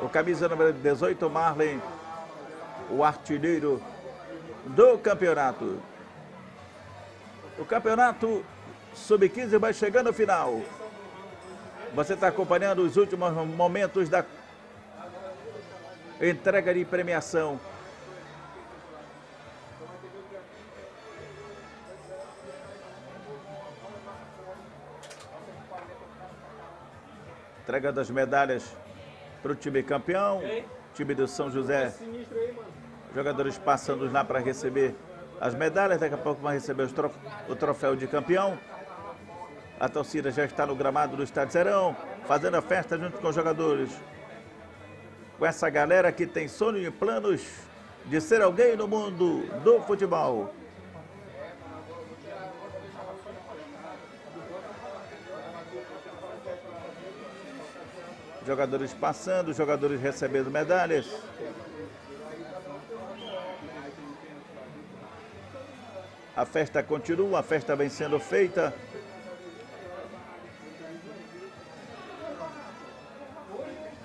O camisa número 18, Marlin, o artilheiro do campeonato. O campeonato sub-15 vai chegando ao final. Você está acompanhando os últimos momentos da entrega de premiação. Entrega das medalhas para o time campeão, time do São José. Jogadores passando lá para receber as medalhas, daqui a pouco vão receber o troféu de campeão. A torcida já está no gramado do Estádio Serão, fazendo a festa junto com os jogadores. Com essa galera que tem sonho e planos de ser alguém no mundo do futebol. Jogadores passando, jogadores recebendo medalhas. A festa continua, a festa vem sendo feita.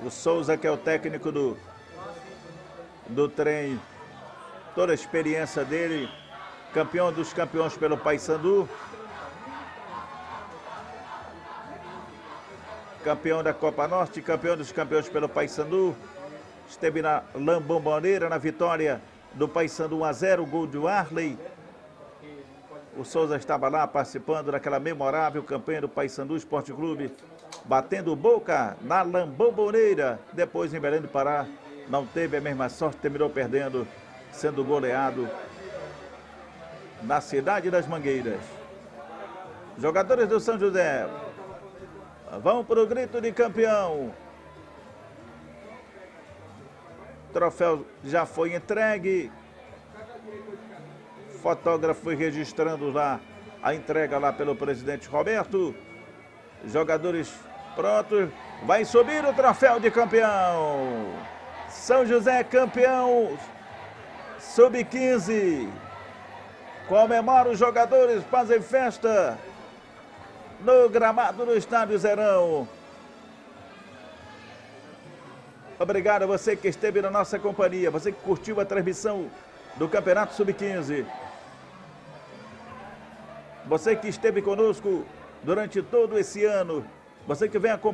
O Souza, que é o técnico do, do trem, toda a experiência dele, campeão dos campeões pelo Paysandu. campeão da Copa Norte, campeão dos campeões pelo Paysandu. Esteve na Lambomboneira, na vitória do Paysandu 1 a 0, gol de Arley. O Souza estava lá participando daquela memorável campanha do Paysandu Esporte Clube, batendo boca na Lambomboneira. Depois em Belém do Pará, não teve a mesma sorte, terminou perdendo, sendo goleado na cidade das Mangueiras. Jogadores do São José, Vamos para o grito de campeão. O troféu já foi entregue. Fotógrafo registrando lá a entrega lá pelo presidente Roberto. Jogadores prontos. Vai subir o troféu de campeão. São José campeão sub-15. Comemora os jogadores, fazem festa no gramado do Estádio Zerão. Obrigado a você que esteve na nossa companhia, você que curtiu a transmissão do Campeonato Sub-15. Você que esteve conosco durante todo esse ano, você que vem acompanhando.